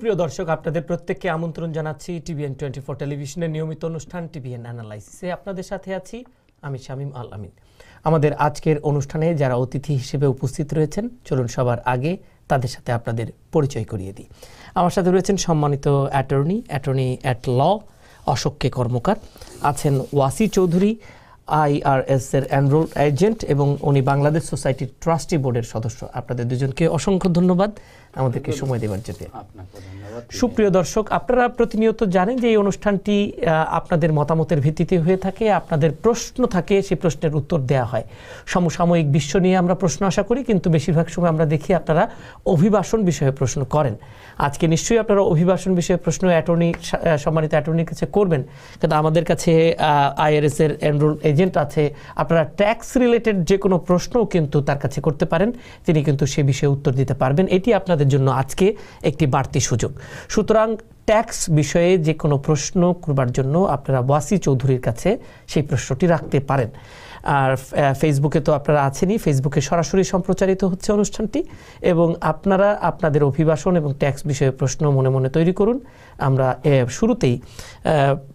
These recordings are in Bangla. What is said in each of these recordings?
সুপ্রিয় দর্শক, আপনাদের প্রত্যেককে আমন্ত্রণ জানাচ্ছি টিভিএন টোয়েন্টি ফোর টেলিভিশনের নিয়মিত অনুষ্ঠান টিভিএন অ্যানালাইসিসে। আপনাদের সাথে আছি আমি শামীম আল আমিন আমাদের আজকের অনুষ্ঠানে যারা অতিথি হিসেবে উপস্থিত রয়েছেন, চলুন সবার আগে তাদের সাথে আপনাদের পরিচয় করিয়ে দিই। আমার সাথে রয়েছেন সম্মানিত attorney attorney at law, Ashok K Karmakar. আছেন ওয়াসি চৌধুরী আইআরএস এর এনরোল এজেন্ট এবং উনি বাংলাদেশ সোসাইটির ট্রাস্টি বোর্ডের সদস্য। আপনাদের দুজনকে অসংখ্য ধন্যবাদ। আমাদেরকে সময় দেওয়ার জন্য। সুপ্রিয় দর্শক আপনারা প্রতিনিয়ত জানেন যে এই অনুষ্ঠানটি আপনাদের মতামতের ভিত্তিতে হয়ে থাকে আপনাদের প্রশ্ন থাকে সেই প্রশ্নের উত্তর দেওয়া হয়। সমসাময়িক বিশ্ব নিয়ে আমরা প্রশ্ন আশা করি কিন্তু বেশিরভাগ সময় আমরা দেখি আপনারা অভিবাসন বিষয়ে প্রশ্ন করেন। আজকে নিশ্চয়ই আপনারা অভিবাসন বিষয়ে প্রশ্ন অ্যাটর্নি সম্মানিত অ্যাটর্নির কাছে করবেন কিন্তু আমাদের কাছে আইআরএস এর এনরোল এজেন্ট আছে। আপনারা ট্যাক্স রিলেটেড যে কোনো প্রশ্নও কিন্তু তার কাছে করতে পারেন তিনি কিন্তু সে বিষয়ে উত্তর দিতে পারবেন। এটি আপনাদের জন্য আজকে একটি বাড়তি সুযোগ। সুতরাং ট্যাক্স বিষয়ে যে কোনো প্রশ্ন করবার জন্য আপনারা ওয়াসি চৌধুরীর কাছে সেই প্রশ্নটি রাখতে পারেন। আর ফেসবুকে তো আপনারা আছেনই। ফেসবুকে সরাসরি সম্প্রচারিত হচ্ছে অনুষ্ঠানটি এবং আপনারা আপনাদের অভিবাসন এবং ট্যাক্স বিষয়ে প্রশ্ন মনে মনে তৈরি করুন। আমরা শুরুতেই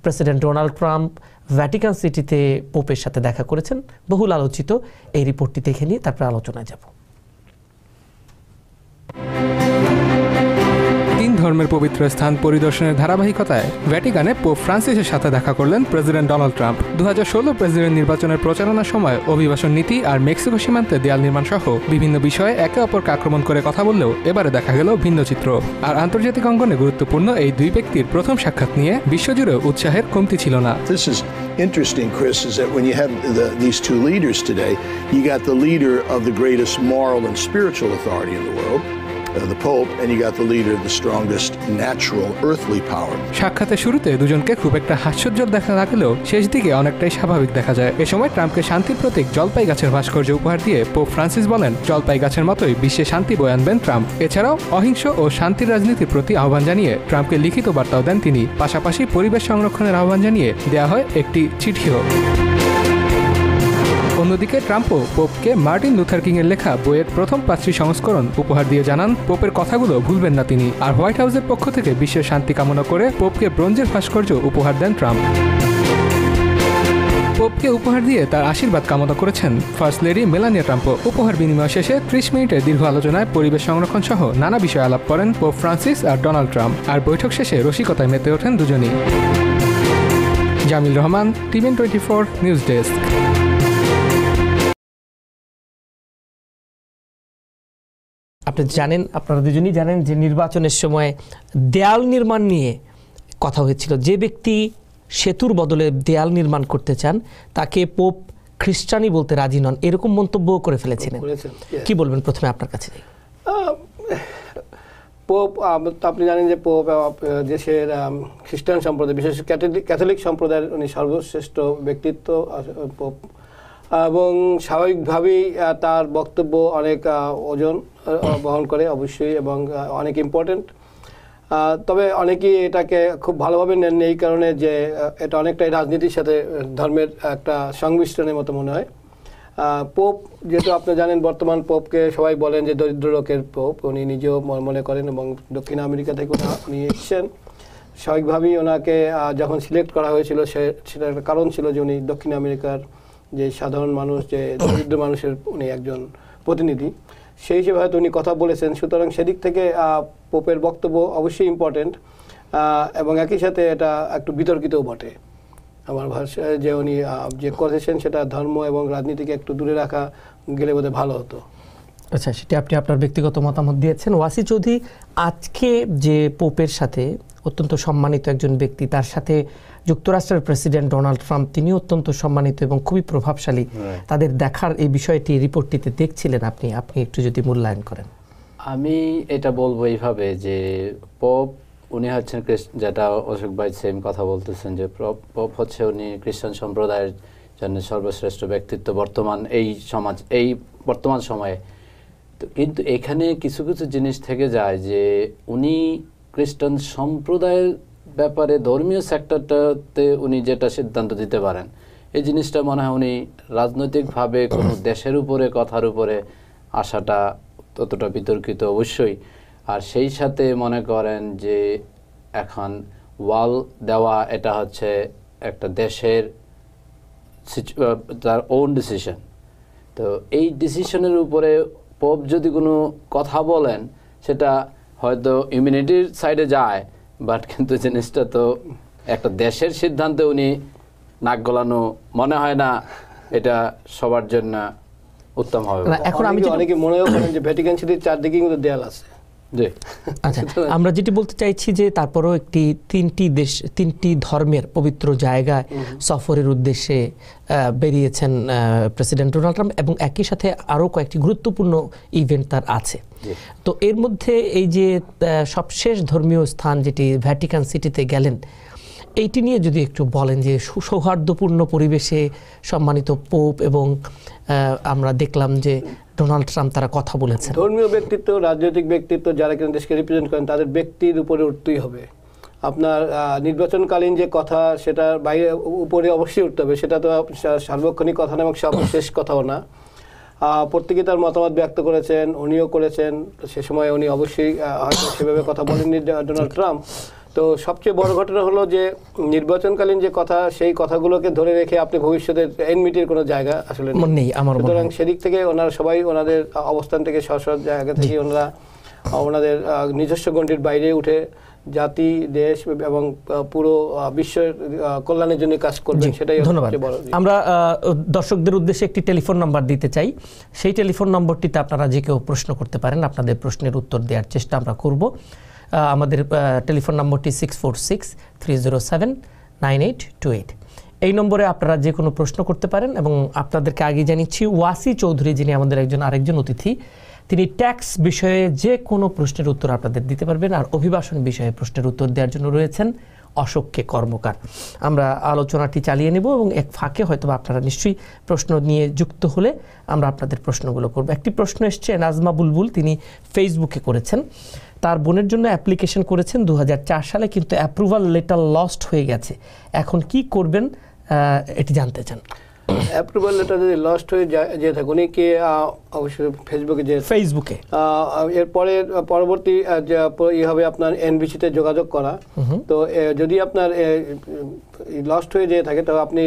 প্রেসিডেন্ট ডোনাল্ড ট্রাম্প ভ্যাটিকান সিটিতে পোপের সাথে দেখা করেছেন। বহুল আলোচিত এই রিপোর্টটি দেখে নিয়ে তারপর আলোচনায় যাব। ধর্মের পবিত্র স্থান পরিদর্শনের ধারাবাহিকতায় ভ্যাটিকানে পোপ ফ্রান্সিসের সাথে দেখা করলেন প্রেসিডেন্ট ডোনাল্ড ট্রাম্প। দুহাজার ষোলো প্রেসিডেন্ট নির্বাচনের প্রচারণার সময় অভিবাসন নীতি আর মেক্সিকো সীমান্তে দেয়াল নির্মাণ সহ বিভিন্ন বিষয়ে একে অপরকে আক্রমণ করে কথা বললেও এবারে দেখা গেল ভিন্ন চিত্র। আর আন্তর্জাতিক অঙ্গনে গুরুত্বপূর্ণ এই দুই ব্যক্তির প্রথম সাক্ষাৎ নিয়ে বিশ্বজুড়ে উৎসাহের কমতি ছিল না। Interesting, Chris, is that when you have the, these two leaders today, you got the leader of the greatest moral and spiritual authority in the world, the Pope, and you got the leader of the strongest natural earthly power. সাক্ষাতের শুরুতে দুজনকে খুব একটা হাস্যোজ্জ্বল দেখা লাগলেও শেষ দিকে অনেকটাই স্বাভাবিক দেখা যায়। এ সময় ট্রাম্পকে শান্তির প্রতীক জলপাই গাছের ভাস্কর্য উপহার দিয়ে পোপ ফ্রান্সিস বলেন জলপাই গাছের মতোই বিশ্বে শান্তি বয়ে আনবেন ট্রাম্প। এছাড়াও অহিংস ও শান্তির রাজনীতির প্রতি আহ্বান জানিয়ে ট্রাম্পকে লিখিত বার্তাও দেন তিনি। পাশাপাশি পরিবেশ সংরক্ষণের আহ্বান জানিয়ে দেয়া হয় একটি চিঠিও। অন্যদিকে ট্রাম্পও পোপকে মার্টিন লুথার কিং এর লেখা বইয়ের প্রথম পাঁচটি সংস্করণ উপহার দিয়ে জানান, পোপের কথাগুলো ভুলবেন না তিনি। আর হোয়াইট হাউসের পক্ষ থেকে বিশ্বের শান্তি কামনা করে পোপকে ব্রোঞ্জের ভাস্কর্য উপহার দেন ট্রাম্প। পোপকে উপহার দিয়ে তার আশীর্বাদ কামনা করেছেন ফার্স্ট লেডি মেলানিয়া ট্রাম্পও। উপহার বিনিময় শেষে ত্রিশ মিনিটের দীর্ঘ আলোচনায় পরিবেশ সংরক্ষণ সহ নানা বিষয়ে আলাপ করেন পোপ ফ্রান্সিস আর ডোনাল্ড ট্রাম্প। আর বৈঠক শেষে রসিকতায় মেতে ওঠেন দুজনই। Jamil Rahman TVN twenty four, news desk. আপনি জানেন আপনারা দুজনই জানেন যে নির্বাচনের সময় দেয়াল নির্মাণ নিয়ে কথা হয়েছিল। যে ব্যক্তি সেতুর বদলে দেয়াল নির্মাণ করতে চান তাকে পোপ খ্রিস্টানি বলতে রাজি নন। এরকম মন্তব্য করে ফেলেছিলেন. কি বলবেন প্রথমে আপনার কাছে? পোপ আপনি জানেন যে পোপ দেশের খ্রিস্টান সম্প্রদায় বিশেষ ক্যাথলিক ক্যাথলিক সম্প্রদায়ের উনি সর্বশ্রেষ্ঠ ব্যক্তিত্ব পোপ। এবং স্বাভাবিকভাবেই তার বক্তব্য অনেক ওজন বহন করে অবশ্যই এবং অনেক ইম্পর্টেন্ট তবে অনেকেই এটাকে খুব ভালোভাবে নেন এই কারণে যে এটা অনেকটাই রাজনীতির সাথে, ধর্মের একটা সংমিশ্রণের মতো মনে হয়। পোপ যেহেতু আপনি জানেন বর্তমান পোপকে সবাই বলেন যে দরিদ্র লোকের পোপ উনি নিজেও মনে করেন এবং দক্ষিণ আমেরিকা থেকে উনি এসছেন। স্বাভাবিকভাবেই ওনাকে যখন সিলেক্ট করা হয়েছিল সে, সেটার কারণ ছিল যে উনি দক্ষিণ আমেরিকার যে সাধারণ মানুষ, যে দরিদ্র মানুষের উনি একজন প্রতিনিধি, সেই হিসেবে হয়তো উনি কথা বলেছেন। সুতরাং সেদিক থেকে পোপের বক্তব্য অবশ্যই ইম্পর্টেন্ট এবং একই সাথে এটা একটু বিতর্কিতও বটে। আমার ভাষা যে উনি যে করেছেন সেটা ধর্ম এবং রাজনীতিকে একটু দূরে রাখা গেলে বোধহয় ভালো হতো। আচ্ছা সেটি আপনি আপনার ব্যক্তিগত মতামত দিয়েছেন। ওয়াসি চৌধুরী, আজকে যে পোপের সাথে অত্যন্ত সম্মানিত একজন ব্যক্তি। তার সাথে যুক্তরাষ্ট্রের প্রেসিডেন্ট ডোনাল্ড ট্রাম্প তিনি অত্যন্ত সম্মানিত এবং খুবই প্রভাবশালী। তাদের দেখার এই বিষয়টি রিপোর্টটিতে দেখছিলেন আপনি। আপনি একটু যদি মূল্যায়ন করেন। আমি এটা বলব এইভাবে যে পপ উনি হচ্ছেন যেটা অশোক ভাই সেম কথা বলতেছেন যে পপ পপ হচ্ছে উনি খ্রিস্টান সম্প্রদায়ের জন্য সর্বশ্রেষ্ঠ ব্যক্তিত্ব বর্তমান এই সমাজ এই বর্তমান সময়ে। তো কিন্তু এখানে কিছু কিছু জিনিস থেকে যায় যে উনি খ্রিস্টান সম্প্রদায়ের ব্যাপারে ধর্মীয় সেক্টরটাতে উনি যেটা সিদ্ধান্ত দিতে পারেন এই জিনিসটা মনে হয় উনি রাজনৈতিকভাবে কোনো দেশের উপরে কথার উপরে আসাটা ততটা বিতর্কিত অবশ্যই। আর সেই সাথে মনে করেন যে এখন ওয়াল দেওয়া এটা হচ্ছে একটা দেশের তার ওন ডিসিশন তো এই ডিসিশনের উপরে পপ যদি কোনো কথা বলেন সেটা হয়তো ইমিউনিটির সাইডে যায় বাট কিন্তু জিনিসটা তো একটা দেশের সিদ্ধান্তে উনি নাক গলানো মনে হয় না এটা সবার জন্য উত্তম হবে। না, এখন আমি অনেকে- মনে মনেও করেন যে ভ্যাটিকান সিটির চারদিকে কিন্তু দেয়াল আছে। আচ্ছা আমরা যেটি বলতে চাইছি যে তারপরও একটি তিনটি দেশ তিনটি ধর্মের পবিত্র জায়গায় সফরের উদ্দেশ্যে বেরিয়েছেন প্রেসিডেন্ট ডোনাল্ড ট্রাম্প এবং একই সাথে আরও কয়েকটি গুরুত্বপূর্ণ ইভেন্ট তার আছে। তো এর মধ্যে এই যে সবশেষ ধর্মীয় স্থান যেটি ভ্যাটিকান সিটিতে গেলেন এইটি নিয়ে যদি একটু বলেন যে সৌহার্দ্যপূর্ণ পরিবেশে সম্মানিত পোপ এবং আমরা দেখলাম যে ডোনাল্ড ট্রাম্প তারা কথা বলেছেন। ধর্মীয় ব্যক্তিত্ব রাজনৈতিক ব্যক্তিত্ব যারা কিনা দেশকে রিপ্রেজেন্ট করেন তাদের ব্যক্তির উপরে উঠতেই হবে। আপনার নির্বাচনকালীন যে কথা সেটা বাইরে উপরে অবশ্যই উঠতে হবে। সেটা তো সার্বক্ষণিক কথা না এবং সব শেষ কথাও না। প্রত্যেকে তার মতামত ব্যক্ত করেছেন উনিও করেছেন। সে সময় উনি অবশ্যই হয়তো সেভাবে কথা বলেননি ডোনাল্ড ট্রাম্প। তো সবচেয়ে বড় ঘটনা হলো যে নির্বাচনকালীন যে কথা সেই কথাগুলোকে ধরে রেখে আপনি ভবিষ্যতে এনমিটির কোনো জায়গা আসলে নেই। আমার সুতরাং সেদিক থেকে ওনারা সবাই ওনাদের অবস্থান থেকে স্ব জায়গা থেকে ওনারা ওনাদের নিজস্ব গণ্ডির বাইরে উঠে জাতি দেশ এবং পুরো বিশ্বের কল্যাণের জন্য কাজ করবেন সেটাই ধন্যবাদ। আমরা দর্শকদের উদ্দেশ্যে একটি টেলিফোন নাম্বার দিতে চাই। সেই টেলিফোন নম্বরটিতে আপনারা যে কেউ প্রশ্ন করতে পারেন আপনাদের প্রশ্নের উত্তর দেওয়ার চেষ্টা আমরা করব। আমাদের টেলিফোন নম্বরটি six four six three zero seven nine eight two eight এই নম্বরে আপনারা যে কোনো প্রশ্ন করতে পারেন এবং আপনাদেরকে আগে জানিয়েছি, ওয়াসি চৌধুরী যিনি আমাদের একজন আরেকজন অতিথি, তিনি ট্যাক্স বিষয়ে যে কোনো প্রশ্নের উত্তর আপনাদের দিতে পারবেন আর অভিবাসন বিষয়ে প্রশ্নের উত্তর দেওয়ার জন্য রয়েছেন অশোককে কর্মকার। আমরা আলোচনাটি চালিয়ে নেব এবং এক ফাঁকে হয়তো আপনারা নিশ্চয়ই প্রশ্ন নিয়ে যুক্ত হলে আমরা আপনাদের প্রশ্নগুলো করব। একটি প্রশ্ন এসছে নাজমা বুলবুল, তিনি ফেসবুকে করেছেন। তার বোনের জন্য অ্যাপ্লিকেশন করেছেন দু হাজার চার সালে, কিন্তু অ্যাপ্রুভাল লেটার লস্ট হয়ে গেছে। এখন কি করবেন এটি জানতে চান। অ্যাপ্রুভাল লেটার যদি লস্ট হয়ে যায় যে থাকে উনি কি অবশ্যই ফেসবুকে যে ফেসবুকে এরপরে পরবর্তী ই হবে আপনার এনবিসিতে যোগাযোগ করা। তো যদি আপনার লস্ট হয়ে যেয়ে থাকে তবে আপনি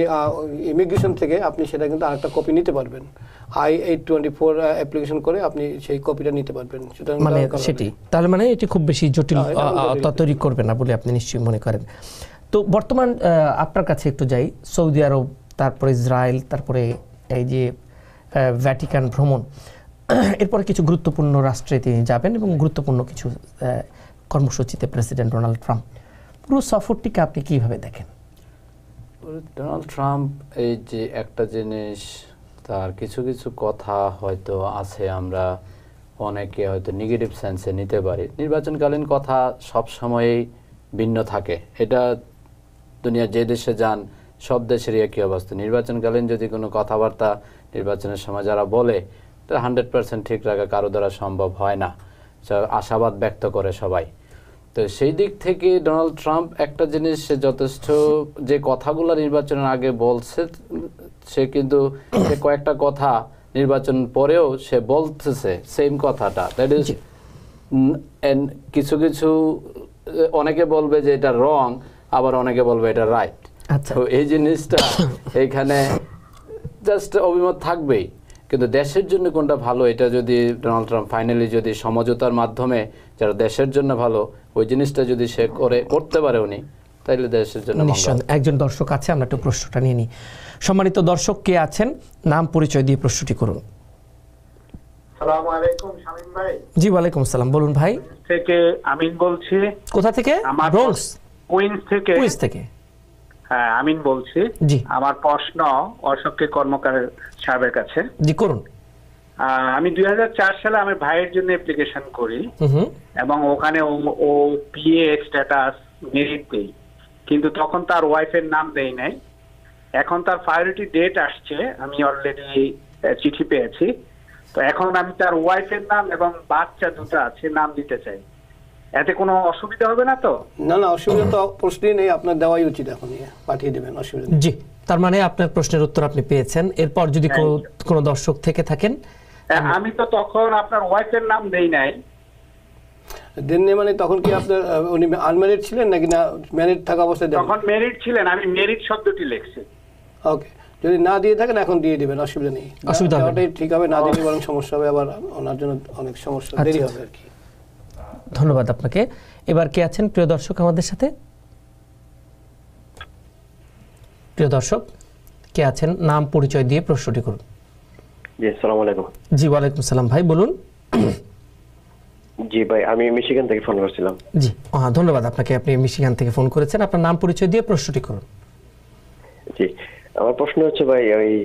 ইমিগ্রেশন থেকে আপনি সেটা কিন্তু আরেকটা কপি নিতে পারবেন। I eight twenty four application করে আপনি সেই কপিটা নিতে পারবেন। সেটা মানে সেটি। তাহলে মানে এটি খুব বেশি জটিল হ্যাঁ, তৈরি করবে না বলে আপনি নিশ্চয়ই মনে করেন। তো বর্তমান আপনার কাছে একটু যাই। সৌদি আরব তারপরে ইসরায়েল, তারপরে এই যে ভ্যাটিকান ভ্রমণ। এরপরে কিছু গুরুত্বপূর্ণ রাষ্ট্রে তিনি যাবেন এবং গুরুত্বপূর্ণ কিছু কর্মসূচিতে প্রেসিডেন্ট ডোনাল্ড ট্রাম্প পুরো সফরটিকে আপনি কীভাবে দেখেন? ডোনাল্ড ট্রাম্প এই যে একটা জিনিস, তার কিছু কিছু কথা হয়তো আছে, আমরা অনেকে হয়তো নেগেটিভ সেন্সে নিতে পারি। নির্বাচনকালীন কথা সব সময়ই ভিন্ন থাকে। এটা দুনিয়ার যে দেশে যান সব দেশেরই একই অবস্থা। নির্বাচনকালীন যদি কোনো কথাবার্তা নির্বাচনের সময় যারা বলে, তা হান্ড্রেড পার্সেন্ট ঠিক রাখা কারও দ্বারা সম্ভব হয় না। আশাবাদ ব্যক্ত করে সবাই। তো সেই দিক থেকে ডোনাল্ড ট্রাম্প একটা জিনিস সে যথেষ্ট যে কথাগুলো নির্বাচনের আগে বলছে, সে কিন্তু কয়েকটা কথা নির্বাচন পরেও সে বলতেছে, সেম কথাটা। দ্যাট ইজ কিছু কিছু, অনেকে বলবে যে এটা রং আবার অনেকে বলবে এটা রাইট। তো এই জিনিসটা এইখানে জাস্ট অভিমত থাকবেই। কিন্তু দেশের জন্য কোনটা ভালো এটা যদি ডোনাল্ড ট্রাম্প ফাইনালি যদি সমঝোতার মাধ্যমে যারা দেশের জন্য ভালো ওই জিনিসটা যদি সে করে করতে পারে উনি তাহলে দেশের জন্য মঙ্গল। একজন দর্শক আছে আমরা একটু প্রশ্নটা নিয়ে নিই। সম্মানিত দর্শক কে আছেন? নাম পরিচয় দিয়ে প্রশ্নটি করুন। সালামু আলাইকুম শামীম ভাই। জি ওয়ালাইকুম আসসালাম। বলুন ভাই। থেকে আমিন বলছি। কোথা থেকে? আমার কুইন্স থেকে। কুইজ থেকে। হ্যাঁ আমিন বলছি। আমার প্রশ্ন অশোককে কর্মকার সাহেবের কাছে। জি করুন। আমি দুই হাজার চার সালে আমার ভাইয়ের জন্য অ্যাপ্লিকেশন করি এবং ওখানে ও- ও পিএ স্ট্যাটাস মেরিট দেই। কিন্তু তখন তার ওয়াইফের নাম দেই নাই। এখন তার প্রায়োরিটি ডেট আসছে আমি অলরেডি চিঠি পেয়েছি। তো এখন আমি তার ওয়াইফের নাম এবং বাচ্চা দুটো আছে নাম দিতে চাই। এতে কোনো অসুবিধা হবে না তো? না না অসুবিধা তো প্রশ্নই নেই আপনার দেওয়াই উচিত এখন ইয়ে, পাঠিয়ে দেবেন অসুবিধা নেই। জি তার মানে আপনার প্রশ্নের উত্তর আপনি পেয়েছেন। এরপর যদি কোনো- দর্শক থেকে থাকেন আমি তো তখন আপনার ওয়াইফের নাম দেই নাই। দেননি মানে তখন কি আপনার উনি আনম্যারিড ছিলেন নাকি না ম্যারিড থাকা অবস্থায় দেন? তখন মেরিট ছিলেন আমি মেরিট শব্দটি লিখছি। ওকে যদি না দিয়ে থাকেন এখন দিয়ে দিবেন অসুবিধা নেই। অসুবিধা ঠিক হবে না দিলে বরং সমস্যা হবে আবার ওনার জন্য অনেক সমস্যা আচ্ছা, দেরি আচ্ছা। হবে আর কি। ধন্যবাদ আপনাকে। এবার কে আছেন? প্রিয় দর্শক আমাদের সাথে? প্রিয় দর্শক কে আছেন? নাম পরিচয় দিয়ে প্রশ্নটি করুন। জি ওয়ালাইকুম সালাম। ভাই বলুন। জি ভাই আমি মিশিগান থেকে ফোন করছিলাম। জি আহ, ধন্যবাদ আপনাকে। আপনি মিশিগান থেকে ফোন করেছেন। আপনার নাম পরিচয় দিয়ে প্রশ্নটি করুন। জি আমার প্রশ্ন হচ্ছে ভাই ওই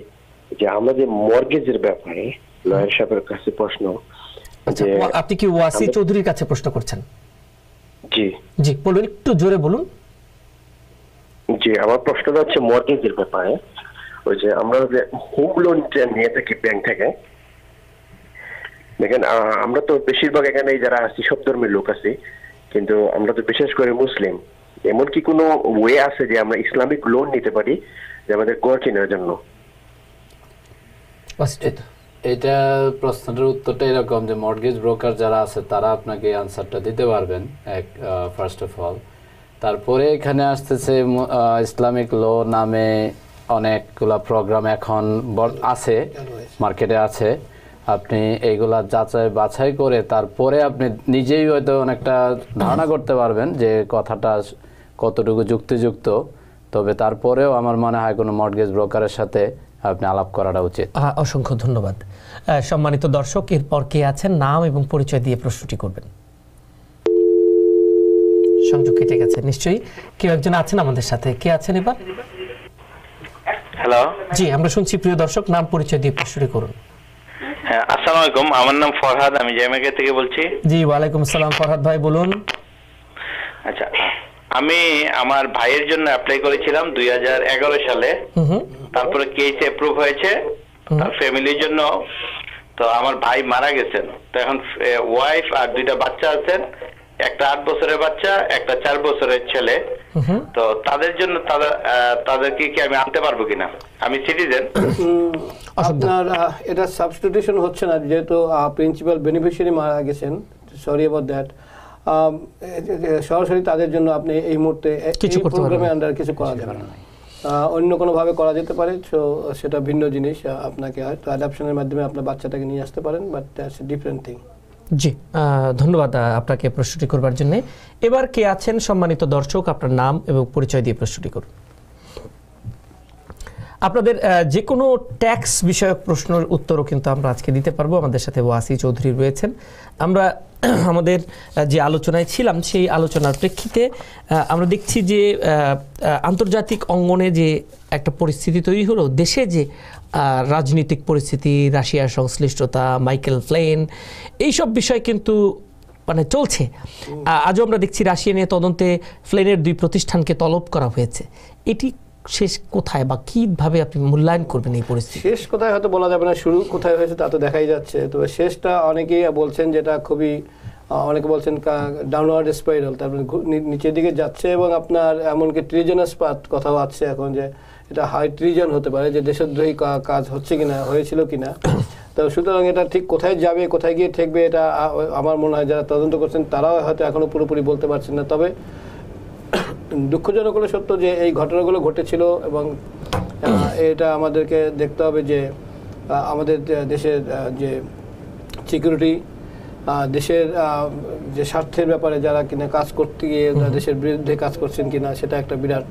যে আমাদের মর্গেজের ব্যাপারে লয়ার সাহেবের কাছে প্রশ্ন আপনি কি ওয়াসি চৌধুরীর কাছে প্রশ্ন করছেন? জি। জি বলুন একটু জোরে বলুন। জি আমার প্রশ্নটা হচ্ছে মর্গেজের ব্যাপারে। ওই যে আমরা যে হোম লোন নিয়ে থাকি ব্যাংক থেকে দেখেন আমরা তো বেশিরভাগ এখানে যারা আছি সব ধর্মের লোক আছি কিন্তু আমরা তো বিশেষ করে মুসলিম। এমন কি কোনো ওয়ে আছে যে আমরা ইসলামিক লোন নিতে পারি যে আমাদের ঘর কেনার জন্য। এটা প্রশ্নটার উত্তরটা এরকম যে মর্গেজ ব্রোকার যারা আছে, তারা আপনাকে আনসারটা দিতে পারবেন, এক ফার্স্ট অফ অল তারপরে এখানে আসতেছে ইসলামিক ল নামে অনেকগুলা প্রোগ্রাম এখন আছে মার্কেটে আছে। আপনি এইগুলা যাচাই বাছাই করে তারপরে আপনি নিজেই হয়তো অনেকটা ধারণা করতে পারবেন যে কথাটা কতটুকু যুক্তিযুক্ত। তবে তারপরেও আমার মনে হয় কোনো মর্গেজ ব্রোকারের সাথে আপনি আলাপ করাটা উচিত। অসংখ্য ধন্যবাদ। সম্মানিত দর্শক এরপর কে আছেন? নাম এবং পরিচয় দিয়ে প্রশ্নটি করবেন। সংযোগ কেটে গেছে নিশ্চয়ই। কেউ একজন আছেন আমাদের সাথে? কে আছেন এবার? হ্যালো জি আমরা শুনছি প্রিয় দর্শক নাম পরিচয় দিয়ে প্রশ্নটি করুন। হ্যাঁ আসসালামু আলাইকুম আমার নাম ফরহাদ আমি জেমেকে থেকে বলছি। জি ওয়ালাইকুম সালাম ফরহাদ ভাই বলুন। আচ্ছা আমি আমার ভাইয়ের জন্য অ্যাপ্লাই করেছিলাম দুই হাজার এগারো সালে। তারপরে কেস অ্যাপ্রুভ হয়েছে তার ফ্যামিলির জন্য। তো আমার ভাই মারা গেছেন। তো এখন ওয়াইফ আর দুইটা বাচ্চা আছেন। একটা আট বছরের বাচ্চা একটা চার বছরের ছেলে। তো তাদের জন্য তাদের তাদেরকে কি আমি আনতে পারব কিনা? আমি সিটিজেন আপনার এটা সাবস্টিটিউশন হচ্ছে না যেহেতু প্রিন্সিপাল বেনিফিশিয়ারি মারা গেছেন। সরি অ্যাবাউট দ্যাট সরাসরি তাদের জন্য আপনি এই মুহূর্তে কিছু প্রোগ্রামের প্রোগ্রামে আন্ডার কিছু করা যাবে না। অন্য কোনোভাবে করা যেতে পারে সো সেটা ভিন্ন জিনিস আপনাকে হয়তো অ্যাডাপশনের মাধ্যমে আপনার বাচ্চাটাকে নিয়ে আসতে পারেন বাট দ্যাটস ডিফারেন্ট থিং জি ধন্যবাদ আপনাকে প্রশ্নটি করবার জন্য। এবার কে আছেন সম্মানিত দর্শক আপনার নাম এবং পরিচয় দিয়ে প্রশ্নটি করুন। আপনাদের যে কোনো ট্যাক্স বিষয়ক প্রশ্নের উত্তরও কিন্তু আমরা আজকে দিতে পারব। আমাদের সাথে ওয়াসি চৌধুরী রয়েছেন। আমরা, আমাদের যে আলোচনায় ছিলাম, সেই আলোচনার প্রেক্ষিতে আমরা দেখছি যে আন্তর্জাতিক অঙ্গনে যে একটা পরিস্থিতি তৈরি হলো, দেশে যে রাজনৈতিক পরিস্থিতি, রাশিয়ার সংশ্লিষ্টতা, মাইকেল প্লেন এইসব বিষয় কিন্তু মানে চলছে। আজও আমরা দেখছি রাশিয়া নিয়ে তদন্তে ফ্লেনের দুই প্রতিষ্ঠানকে তলব করা হয়েছে। এটি শেষ কোথায় বা কীভাবে আপনি মূল্যায়ন করবেন এই পরিস্থিতি? শেষ কোথায় হয়তো বলা যাবে না, শুরু কোথায় হয়েছে তা তো দেখাই যাচ্ছে। তবে শেষটা অনেকেই বলছেন যেটা খুবই অনেকে বলছেন ডাউনওয়ার্ড স্পাইরাল তারপরে নিচের দিকে যাচ্ছে এবং আপনার এমনকি ট্রিজনাস পাত কথাও আছে এখন যে এটা হাই ট্রিজন হতে পারে যে দেশদ্রোহী কাজ হচ্ছে কিনা, হয়েছিল কিনা। তো সুতরাং এটা ঠিক কোথায় যাবে, কোথায় গিয়ে ঠেকবে এটা আমার মনে হয় যারা তদন্ত করছেন তারাও হয়তো এখনও পুরোপুরি বলতে পারছেন না। তবে দুঃখজনক হলো সত্য যে এই ঘটনাগুলো ঘটেছিল এবং এটা আমাদেরকে দেখতে হবে যে আমাদের দেশের যে সিকিউরিটি দেশের যে স্বার্থের ব্যাপারে যারা কিনা কাজ করতে গিয়ে দেশের বিরুদ্ধে কাজ করছেন কিনা সেটা একটা বিরাট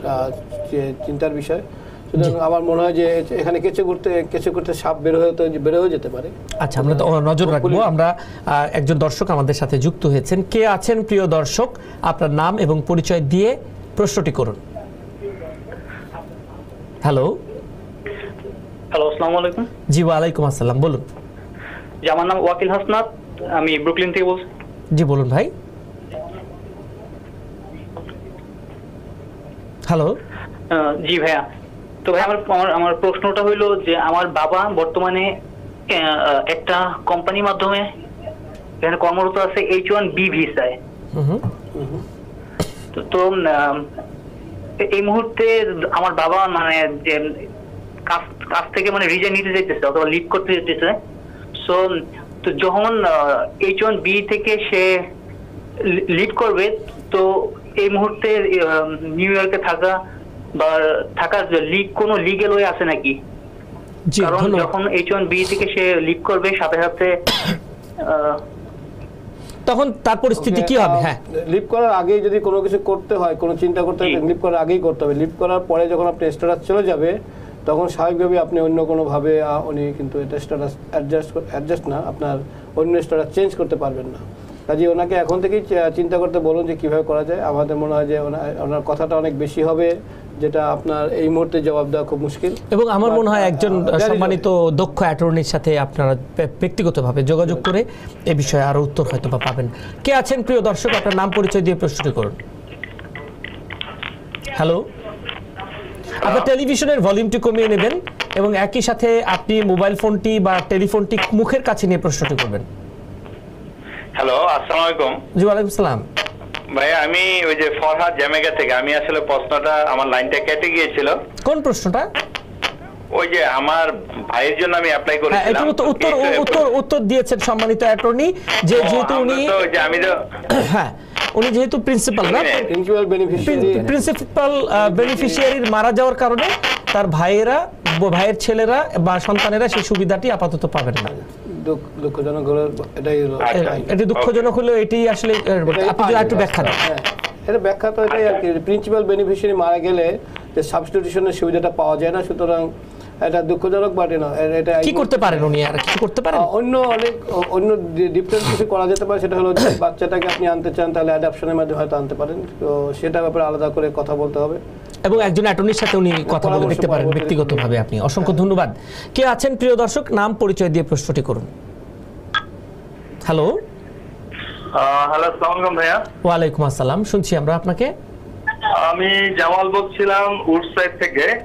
চিন্তার বিষয়। সুতরাং আমার মনে হয় যে এখানে কেঁচে করতে কেঁচে করতে সাপ বের হয়ে তো বের হয়ে যেতে পারে। আচ্ছা আমরা তো নজর রাখব। আমরা একজন দর্শক আমাদের সাথে যুক্ত হয়েছেন। কে আছেন প্রিয় দর্শক? আপনার নাম এবং পরিচয় দিয়ে প্রশ্নটি করুন। হ্যালো হ্যালো আসসালামু আলাইকুম। জি ওয়ালাইকুম আসসালাম বলুন। জি আমার নাম ওয়াকিল হাসনাত আমি ব্রুকলিন থেকে বলছি। জি বলুন ভাই। হ্যালো জি ভাইয়া। তো ভাই আমার আমার প্রশ্নটা হইল যে আমার বাবা বর্তমানে একটা কোম্পানির মাধ্যমে এখানে কর্মরত আছে এইচ ওয়ান বি ভিসায় হুম। তো এই মুহূর্তে আমার বাবা মানে যে কাজ থেকে মানে রিজাইন নিতে চাইতেছে অথবা লিভ করতে চাইতেছে। সো তো যখন এইচ ওয়ান বি থেকে সে লিড করবে তো এই মুহূর্তে নিউ ইয়র্কে থাকা বা থাকার লিগ কোনো লিগেল ওয়ে আছে নাকি? কারণ যখন এইচ ওয়ান বি থেকে সে লিড করবে সাথে সাথে তখন তার পরিস্থিতি কি হবে? হ্যাঁ। লিভ করার আগেই যদি কোনো কিছু করতে হয় কোনো চিন্তা করতে হয় লিভ করার আগেই করতে হবে। লিভ করার পরে যখন আপনি স্ট্যাটাস চলে যাবে তখন স্বাভাবিকভাবে আপনি অন্য কোনোভাবে উনি কিন্তু এটা স্ট্যাটাস অ্যাডজাস্ট অ্যাডজাস্ট না আপনার অন্য স্ট্যাটাস চেঞ্জ করতে পারবেন না। কাজে ওনাকে এখন থেকেই চিন্তা করতে বলুন যে কীভাবে করা যায়। আমাদের মনে হয় যে ওনা- ওনার কথাটা অনেক বেশি হবে। যেটা আপনার এই মুহূর্তে জবাব দেওয়া খুব মুশকিল। এবং আমার মনে হয় একজন সম্মানিত দক্ষ অ্যাটর্নির সাথে আপনারা ব্যক্তিগতভাবে যোগাযোগ করে এ বিষয়ে আরও উত্তর হয়তো বা পাবেন। কে আছেন প্রিয় দর্শক? আপনার নাম পরিচয় দিয়ে প্রশ্নটি করুন। হ্যালো আপনার টেলিভিশনের ভলিউমটি কমিয়ে নেবেন এবং একই সাথে আপনি মোবাইল ফোনটি বা টেলিফোনটি মুখের কাছে নিয়ে প্রশ্নটি করবেন। হ্যালো আসসালামু আলাইকুম। জি ওয়ালাইকুম সালাম। ভাই আমি ওই যে ফরহাদ জ্যামেগা থেকে আমি আসলে প্রশ্নটা আমার লাইনটা কেটে গিয়েছিল। কোন প্রশ্নটা? ওই যে আমার ভাইয়ের জন্য আমি অ্যাপ্লাই হ্যাঁ করেছিলাম উত্তর উত্তর উত্তর উত্তর দিয়েছেন সম্মানিত অ্যাটর্নি যে যেহেতু উনি যে আমি তো হ্যাঁ উনি যেহেতু প্রিন্সিপাল না হ্যাঁ, প্রিন্সিপাল বেনিফিশিয়ারি প্রিন্সিপাল বেনিফিশিয়ারির মারা যাওয়ার কারণে তার ভাইয়েরা ভাইয়ের ছেলেরা বা সন্তানেরা সেই সুবিধাটি আপাতত পাবেন না। দুঃখজনক হলো এটাই হলো। আচ্ছা। এটি দুঃখজনক হলেও এটি আসলে আপনি যদি একটু ব্যাখ্যা দেন। হ্যাঁ, এটা ব্যাখ্যা তো এটাই আর কি প্রিন্সিপাল বেনিফিশিয়ারি মারা গেলে যে সাবস্টিটিউশনের সুবিধাটা পাওয়া যায় না সুতরাং এটা দুঃখজনক বাটে না। এটা কি করতে পারেন উনি আর কিছু করতে পারেন? অন্য অনেক অন্য ডিফারেন্ট কিছু করা যেতে পারে সেটা হলো যে বাচ্চাটাকে আপনি আনতে চান তাহলে অ্যাডাপশনের মাধ্যমে হয়তো আনতে পারেন। তো সেটা ব্যাপারে আলাদা করে কথা বলতে হবে। এবং একজন অ্যাটর্নির সাথে উনি কথা বলে দেখতে পারেন ব্যক্তিগতভাবে আপনি। অসংখ্য ধন্যবাদ। কে আছেন প্রিয় দর্শক? নাম পরিচয় দিয়ে প্রশ্নটি করুন। হ্যালো হ্যালো সালাম ভাইয়া। ওয়ালাইকুম আসসালাম। শুনছি আমরা আপনাকে। আমি জামাল বলছিলাম উডসাইড থেকে।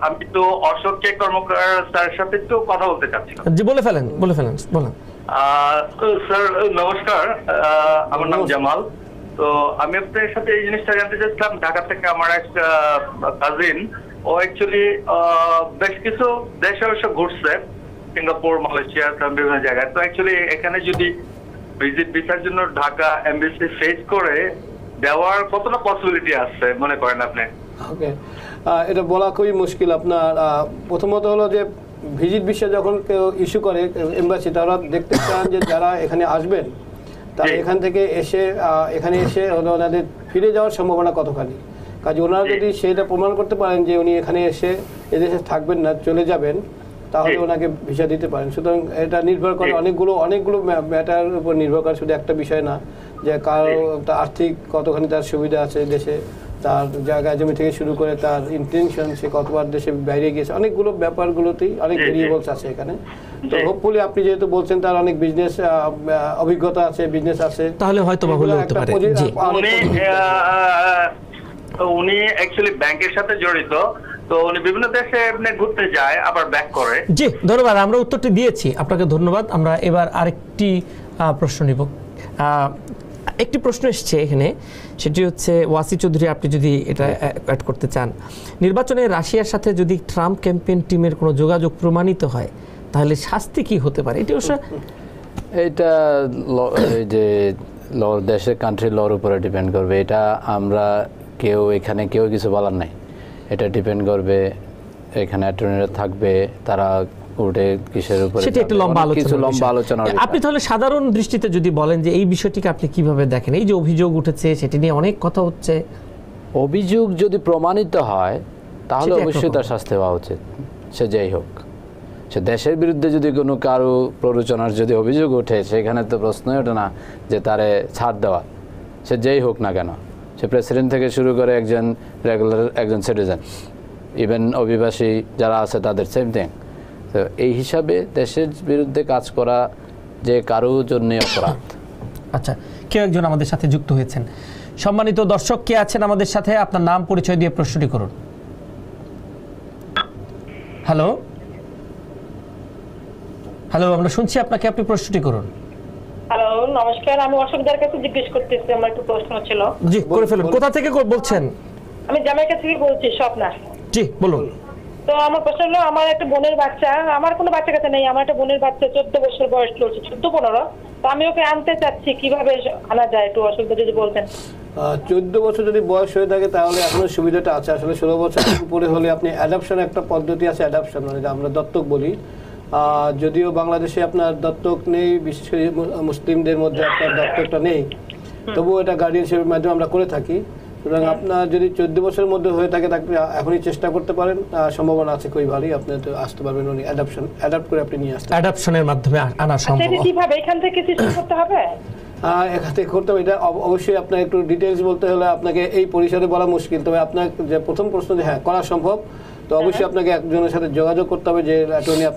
আমি তো অশোক কে কর্মকার স্যারের সাথে একটু কথা বলতে চাচ্ছিলাম। জি বলে ফেলেন বলে ফেলেন বলেন। আহ, স্যার নমস্কার। আহ, আমার নাম জামাল। তো আমি আপনার সাথে এই জিনিসটা জানতে চাচ্ছিলাম, ঢাকা থেকে আমার একটা কাজিন ও অ্যাকচুয়ালি বেশ কিছু দেশে অবশ্য ঘুরছে, সিঙ্গাপুর, মালয়েশিয়া বিভিন্ন জায়গায়। তো অ্যাকচুয়ালি এখানে যদি ভিজিট ভিসার জন্য ঢাকা এমবিসি ফেস করে দেওয়ার কতটা পসিবিলিটি আছে, মনে করেন আপনি? এটা বলা খুবই মুশকিল আপনার প্রথমত হলো যে ভিজিট বিষয়ে যখন কেউ ইস্যু করে এম্বাসি তারা দেখতে চান যে যারা এখানে আসবেন তারা এখান থেকে এসে এখানে এসে হলো ওনাদের ফিরে যাওয়ার সম্ভাবনা কতখানি? কাজে ওনারা যদি সেটা প্রমাণ করতে পারেন যে উনি এখানে এসে এদেশে থাকবেন না চলে যাবেন তাহলে ওনাকে ভিসা দিতে পারেন। সুতরাং এটা নির্ভর করে অনেকগুলো অনেকগুলো ম্যাটার উপর নির্ভর করে শুধু একটা বিষয় না যে কারও আর্থিক কতখানি তার সুবিধা আছে দেশে তার জায়গা জমি থেকে শুরু করে তার ইন্টেনশন সে কতবার দেশে বাইরে গিয়েছে অনেকগুলো ব্যাপারগুলোতেই অনেক। ভেরিয়েবলস আছে এখানে। তো হোপফুলি আপনি যেহেতু বলছেন তার অনেক বিজনেস অভিজ্ঞতা আছে বিজনেস আছে তাহলে হয়তো বা হলে হতে পারে। উনি অ্যাকচুয়ালি ব্যাংকের সাথে জড়িত। তো উনি বিভিন্ন দেশে এমনি ঘুরতে যায় আবার ব্যাক করে। জি ধন্যবাদ আমরা উত্তরটি দিয়েছি। আপনাকে ধন্যবাদ আমরা এবার আরেকটি প্রশ্ন নিব। একটি প্রশ্ন এসছে এখানে সেটি হচ্ছে ওয়াসি চৌধুরী আপনি যদি এটা অ্যাড করতে চান নির্বাচনে রাশিয়ার সাথে যদি ট্রাম্প ক্যাম্পেইন টিমের কোনো যোগাযোগ প্রমাণিত হয় তাহলে শাস্তি কি হতে পারে? এটি অবশ্য এটা ল- এই যে ল দেশের কান্ট্রি লর উপরে ডিপেন্ড করবে। এটা আমরা কেউ এখানে কেউ কিছু বলার নাই। এটা ডিপেন্ড করবে এখানে অ্যাটর্নিরা থাকবে তারা কোর্টে কিসের উপরে সেটি একটা লম্বা অনেক কিছু লম্বা আলোচনা আপনি তাহলে সাধারণ দৃষ্টিতে যদি বলেন যে এই বিষয়টিকে আপনি কীভাবে দেখেন এই যে অভিযোগ উঠেছে সেটি নিয়ে অনেক কথা হচ্ছে। অভিযোগ যদি প্রমাণিত হয় তাহলে অবশ্যই তার শাস্তি হওয়া উচিত সে যেই হোক। সে দেশের বিরুদ্ধে যদি কোনো কারও প্ররোচনার যদি অভিযোগ ওঠে সেখানে তো প্রশ্নই ওঠে না যে তারে ছাড় দেওয়া সে যেই হোক না কেন। সে প্রেসিডেন্ট থেকে শুরু করে একজন রেগুলার একজন সিটিজেন ইভেন অভিবাসী যারা আছে তাদের সেম থিং তো এই হিসাবে দেশের বিরুদ্ধে কাজ করা যে কারও জন্য অপরাধ। আচ্ছা কেউ একজন আমাদের সাথে যুক্ত হয়েছেন। সম্মানিত দর্শক, কে আছেন আমাদের সাথে? আপনার নাম, পরিচয় দিয়ে প্রশ্নটি করুন। হ্যালো হ্যালো আমরা শুনছি আপনাকে, আপনি প্রশ্নটি করুন। নমস্কার আমি অসুবিধার কাছে জিজ্ঞেস করতেছি আমার একটু প্রশ্ন ছিল। জি করে ফেলুন। কোথা থেকে বলছেন? আমি জামাইকা থেকে বলছি স্বপ্না। জি বলুন। তো আমার প্রশ্ন হলো আমার একটা বোনের বাচ্চা আমার কোনো বাচ্চা কাছে নেই আমার একটা বোনের বাচ্চা চোদ্দ বছর বয়স চলছে চোদ্দ পনেরো। তো আমি ওকে আনতে চাচ্ছি কীভাবে আনা যায়? একটু অসুবিধা যদি বলতেন। চোদ্দ বছর যদি বয়স হয়ে থাকে তাহলে এখনও সুবিধাটা আছে। আসলে ষোলো বছর উপরে হলে আপনি অ্যাডাপশন একটা পদ্ধতি আছে অ্যাডাপশন মানে আমরা দত্তক বলি। যদিও বাংলাদেশে আপনার দত্তক নেই বিশেষ করে মুসলিমদের মধ্যে আপনার দত্তকটা নেই। তবুও এটা গার্ডিয়ানশিপের মাধ্যমে আমরা করে থাকি। সুতরাং আপনার যদি চোদ্দ বছরের মধ্যে হয়ে থাকে তাকে এখনই চেষ্টা করতে পারেন। সম্ভাবনা আছে খুবই ভালোই। আপনি তো আসতে পারবেন উনি অ্যাডাপশন অ্যাডাপ্ট করে আপনি নিয়ে আসতে অ্যাডাপশনের মাধ্যমে আনা আচ্ছা সম্ভব। কীভাবে? এখান থেকে সিস্টেম করতে হবে? আহ, এখান থেকে করতে হবে। এটা অবশ্যই আপনার একটু ডিটেলস বলতে হলে আপনাকে এই পরিসরে বলা মুশকিল। তবে আপনার যে প্রথম প্রশ্ন যে হ্যাঁ করা সম্ভব। তো অবশ্যই আপনাকে একজনের সাথে যোগাযোগ করতে হবে যে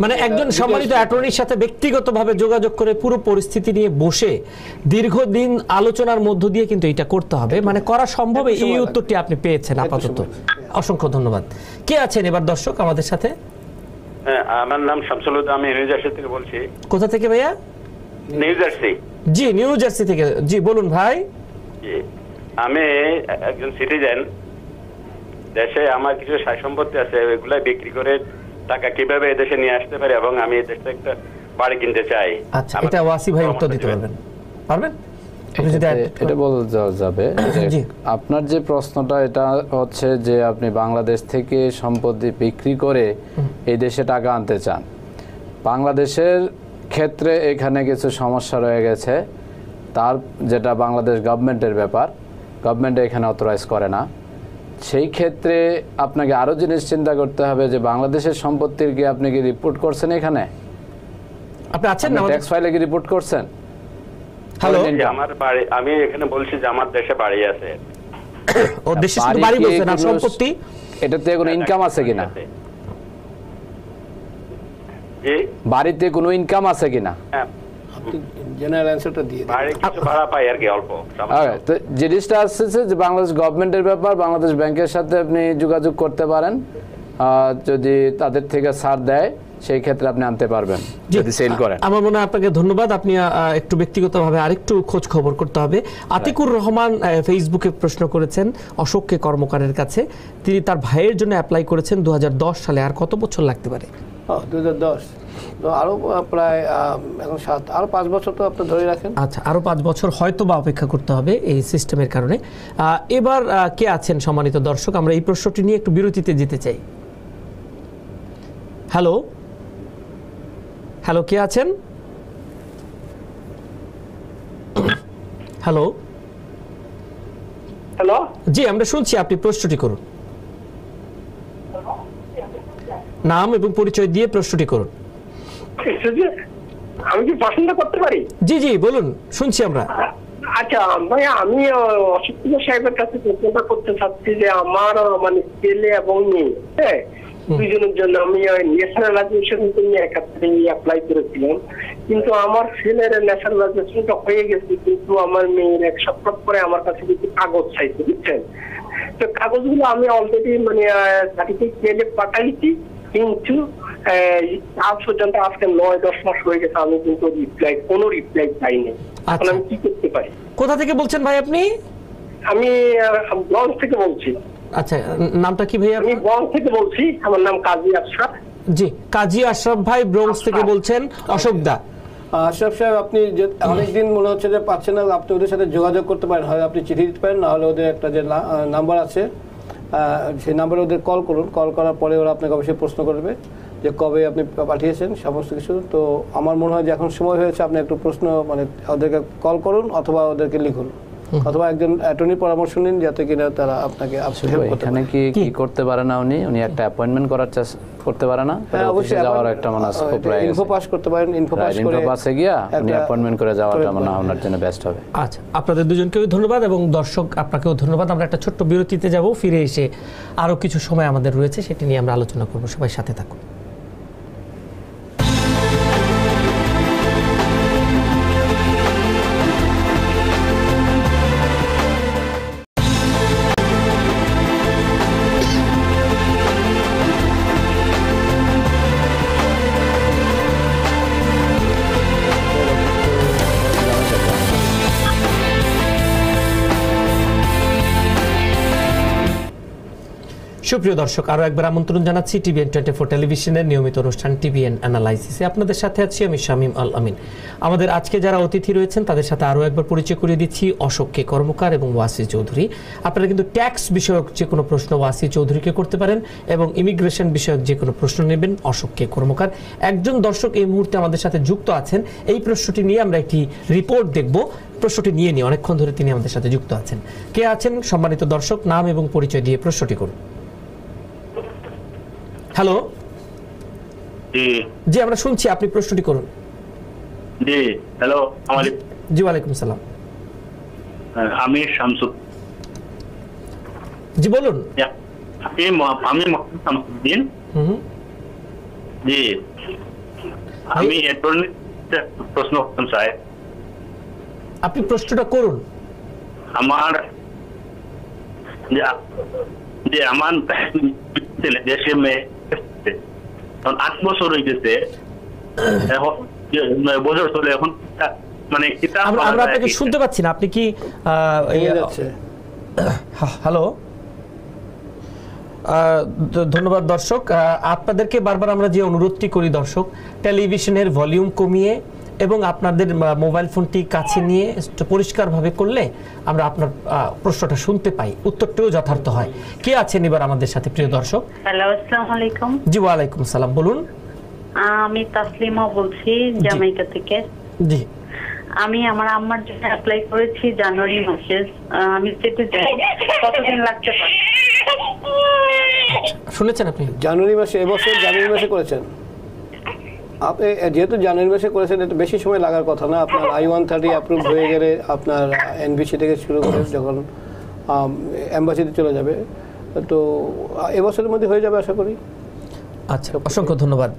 মানে একজন সম্মানিত অ্যাটর্নির সাথে ব্যক্তিগতভাবে যোগাযোগ করে পুরো পরিস্থিতি নিয়ে বসে দীর্ঘদিন আলোচনার মধ্য দিয়ে কিন্তু এটা করতে হবে। মানে করা সম্ভব এই উত্তরটি আপনি পেয়েছেন আপাতত। অসংখ্য ধন্যবাদ। কে আছেন এবার দর্শক আমাদের সাথে? হ্যাঁ আমার নাম শামসুল আমি নিউ জার্সি থেকে বলছি। কোথা থেকে ভাইয়া? New Jersey. জি নিউ জার্সি থেকে। জি বলুন ভাই। আমি একজন সিটিজেন। দেশে আমার কিছু সম্পত্তি আছে ওইগুলা বিক্রি করে টাকা কীভাবে এদেশে নিয়ে আসতে পারি এবং আমি এদেশে একটা বাড়ি কিনতে চাই। আচ্ছা এটা ওয়াসি ভাই উত্তর দিতে পারবেন। পারবেন? এটা। বলা যাওয়া যাবে আপনার যে প্রশ্নটা এটা হচ্ছে যে আপনি বাংলাদেশ থেকে সম্পত্তি বিক্রি করে এই দেশে টাকা আনতে চান। বাংলাদেশের ক্ষেত্রে এখানে কিছু সমস্যা রয়ে গেছে। তার যেটা বাংলাদেশ গভর্নমেন্টের ব্যাপার গভর্নমেন্ট এখানে অথরাইজ করে না। সেই ক্ষেত্রে আপনাকে আরও জিনিস চিন্তা করতে হবে যে বাংলাদেশের সম্পত্তির কি আপনি কি রিপোর্ট করছেন এখানে? আপনি আছেন না ট্যাক্স ফাইলে কি রিপোর্ট করছেন? হ্যালো আমার বাড়ি আমি এখানে বলছি যে আমার দেশে বাড়ি আছে। ও দেশে শুধু বাড়ি বলছেন আর সম্পত্তি? এটাতে কোনো ইনকাম আছে কিনা? বাড়িতে কোনো ইনকাম আছে কিনা? হ্যাঁ। জেনারেল অ্যান্সারটা দিয়ে দিন। বাড়ি কিছু ভাড়া পাই আর কি অল্প তো জিনিসটা আসছে যে বাংলাদেশ গভর্নমেন্টের ব্যাপার বাংলাদেশ ব্যাংকের সাথে আপনি যোগাযোগ করতে পারেন যদি তাদের থেকে ছাড় দেয় সেই ক্ষেত্রে আপনি আনতে পারবেন যদি সেল করেন। আমার মনে হয় আপনাকে ধন্যবাদ। আপনি একটু ব্যক্তিগতভাবে আরেকটু খোঁজ খবর করতে হবে। আতিকুর রহমান ফেসবুকে প্রশ্ন করেছেন অশোককে কর্মকারের কাছে। তিনি তার ভাইয়ের জন্য অ্যাপ্লাই করেছেন। দু হাজার দশ সালে আর কত বছর লাগতে পারে? দু হাজার দশ। তো আরও প্রায় এখন সাত আরও পাঁচ বছর তো আপনি ধরে রাখেন। আচ্ছা আরও পাঁচ বছর হয়তো বা অপেক্ষা করতে হবে এই সিস্টেমের কারণে। এবার কে আছেন সম্মানিত দর্শক? আমরা এই প্রশ্নটি নিয়ে একটু বিরতিতে যেতে চাই। হ্যালো? হ্যালো কে আছেন? হ্যালো? হ্যালো? জি আমরা শুনছি আপনি প্রশ্নটি করুন। নাম এবং পরিচয় দিয়ে প্রশ্নটি করুন। আমি কি করতে পারি? জি জি বলুন শুনছি আমরা। আচ্ছা আমি অশোক কুমার সাহেবের কাছে প্রশ্নটা করতে চাচ্ছি যে আমার মানে ছেলে এবং মেয়ে হ্যাঁ? দুইজনের জন্য আমি ন্যাশনালাইজেশন জন্য অ্যাপ্লাই করেছিলাম। কিন্তু আমার ছেলের ন্যাশনালাইজেশনটা হয়ে গেছে কিন্তু আমার মেয়ের এক সপ্তাহ পরে আমার কাছে কিছু কাগজ চাইছে বুঝছেন? তো কাগজগুলো আমি অলরেডি মানে সার্টিফিকেট মেলে পাঠাইছি কিন্তু আজ পর্যন্ত আজকে নয় দশ মাস হয়ে গেছে আমি কিন্তু রিপ্লাই কোনো রিপ্লাই পাইনি। এখন আমি কি করতে পারি? কোথা থেকে বলছেন ভাই আপনি? আমি থেকে বলছি। আচ্ছা নামটা কি ভাইয়া? আমি থেকে বলছি আমার নাম কাজী আশরাফ। জি কাজী আশরাফ ভাই ব্রোংস থেকে বলছেন অশোক দা। আশরাফ সাহেব আপনি যে অনেকদিন মনে হচ্ছে যে পাচ্ছেন না আপনি ওদের সাথে যোগাযোগ করতে পারেন। হয় আপনি চিঠি দিতে পারেন নাহলে ওদের একটা যে নাম্বার আছে আহ, সেই নাম্বারে ওদের কল করুন। কল করার পরে ওরা আপনাকে অবশ্যই প্রশ্ন করবে। যে কবে আপনি পাঠিয়েছেন সমস্ত কিছু। তো আমার মনে হয় যে এখন সময় হয়েছে আপনি একটু প্রশ্ন মানে ওদেরকে কল করুন অথবা ওদেরকে লিখুন। অথবা একজন অ্যাটর্নির পরামর্শ নিন যাতে কিনা তারা আপনাকে এখানে কি কি করতে পারে না উনি? উনি একটা অ্যাপয়েন্টমেন্ট করার চেষ্টা করতে পারে না? হ্যাঁ, অবশ্যই যাওয়ার একটা মানে স্কোপ রয়ে ইনফো পাস করতে পারেন ইনফো পাস ইনফো পাসে গিয়া উনি অ্যাপয়েন্টমেন্ট করে যাওয়াটা করে মনে। আপনার জন্য বেস্ট হবে। আচ্ছা আপনাদের দুজনকেও ধন্যবাদ এবং দর্শক আপনাকেও ধন্যবাদ। আমরা একটা ছোট্ট বিরতিতে যাব ফিরে এসে আরও কিছু সময় আমাদের রয়েছে সেটি নিয়ে আমরা আলোচনা করব। সবাই সাথে থাকুন। সুপ্রিয় দর্শক আরও একবার আমন্ত্রণ জানাচ্ছি টিভিএন টোয়েন্টি ফোর টেলিভিশনের নিয়মিত অনুষ্ঠান টিভিএন অ্যানালাইসিসে। আপনাদের সাথে আছি আমি শামীম আল আমিন। আমাদের আজকে যারা অতিথি রয়েছেন, তাদের সাথে আরও একবার পরিচয় করিয়ে দিচ্ছি অশোক কে কর্মকার এবং ওয়াসি চৌধুরী। আপনারা কিন্তু ট্যাক্স বিষয়ক যে কোনো প্রশ্ন ওয়াসি চৌধুরীকে করতে পারেন এবং ইমিগ্রেশন বিষয়ক যে কোনো প্রশ্ন নেবেন অশোক কে কর্মকার। একজন দর্শক এই মুহূর্তে আমাদের সাথে যুক্ত আছেন। এই প্রশ্নটি নিয়ে আমরা একটি রিপোর্ট দেখব। প্রশ্নটি নিয়ে নিয়ে অনেকক্ষণ ধরে তিনি আমাদের সাথে যুক্ত আছেন। কে আছেন সম্মানিত দর্শক? নাম এবং পরিচয় দিয়ে প্রশ্নটি করুন। হ্যালো জি। আমরা শুনছি আপনি প্রশ্নটি করুন। জি হ্যালো জি ওয়ালাইকুম সালাম। আমি শামসুদ। জি বলুন। আমি আমি শামসুদ্দিন। জি। আমি প্রশ্ন করতে চাই। আপনি প্রশ্নটা করুন। আমার যে আমার দেশে মেয়ে এখন আট বছর হয়ে। গেছে এখন বছর চলে এখন মানে আমরা আমরা আপনাকে শুনতে পাচ্ছি না। আপনি কি আহ, হ্যালো? আহ, ধন্যবাদ দর্শক। আহ, আপনাদেরকে বারবার আমরা যে অনুরোধটি করি দর্শক টেলিভিশনের ভলিউম কমিয়ে এবং আপনাদের মোবাইল ফোনটি কাছে নিয়ে পরিষ্কারভাবে করলে আমরা আপনার আহ, প্রশ্নটা শুনতে পাই। উত্তরটিও যথার্থ হয়। কে আছেন এবার আমাদের সাথে প্রিয় দর্শক? হ্যালো আসসালামু আলাইকুম। জি ওয়ালাইকুম সালাম বলুন। আমি তাসলিমা বলছি জামাইকা থেকে। জি। আমি আমার আম্মার জন্য অ্যাপ্লাই করেছি জানুয়ারি মাসে। আমি যেতে চাই। কতদিন লাগতে পারে? শুনেছেন আপনি? জানুয়ারি মাসে এবছর জানুয়ারি মাসে করেছেন? আপনি যেহেতু জানুয়ারি মাসে করেছেন এটা বেশি সময় লাগার কথা না। আপনার আই ওয়ান থার্টি অ্যাপ্রুভ হয়ে গেলে আপনার এনবিসি থেকে শুরু করে যখন অ্যাম্বাসিতে চলে যাবে। তো এবছরের মধ্যে হয়ে যাবে আশা করি। আচ্ছা অসংখ্য ধন্যবাদ।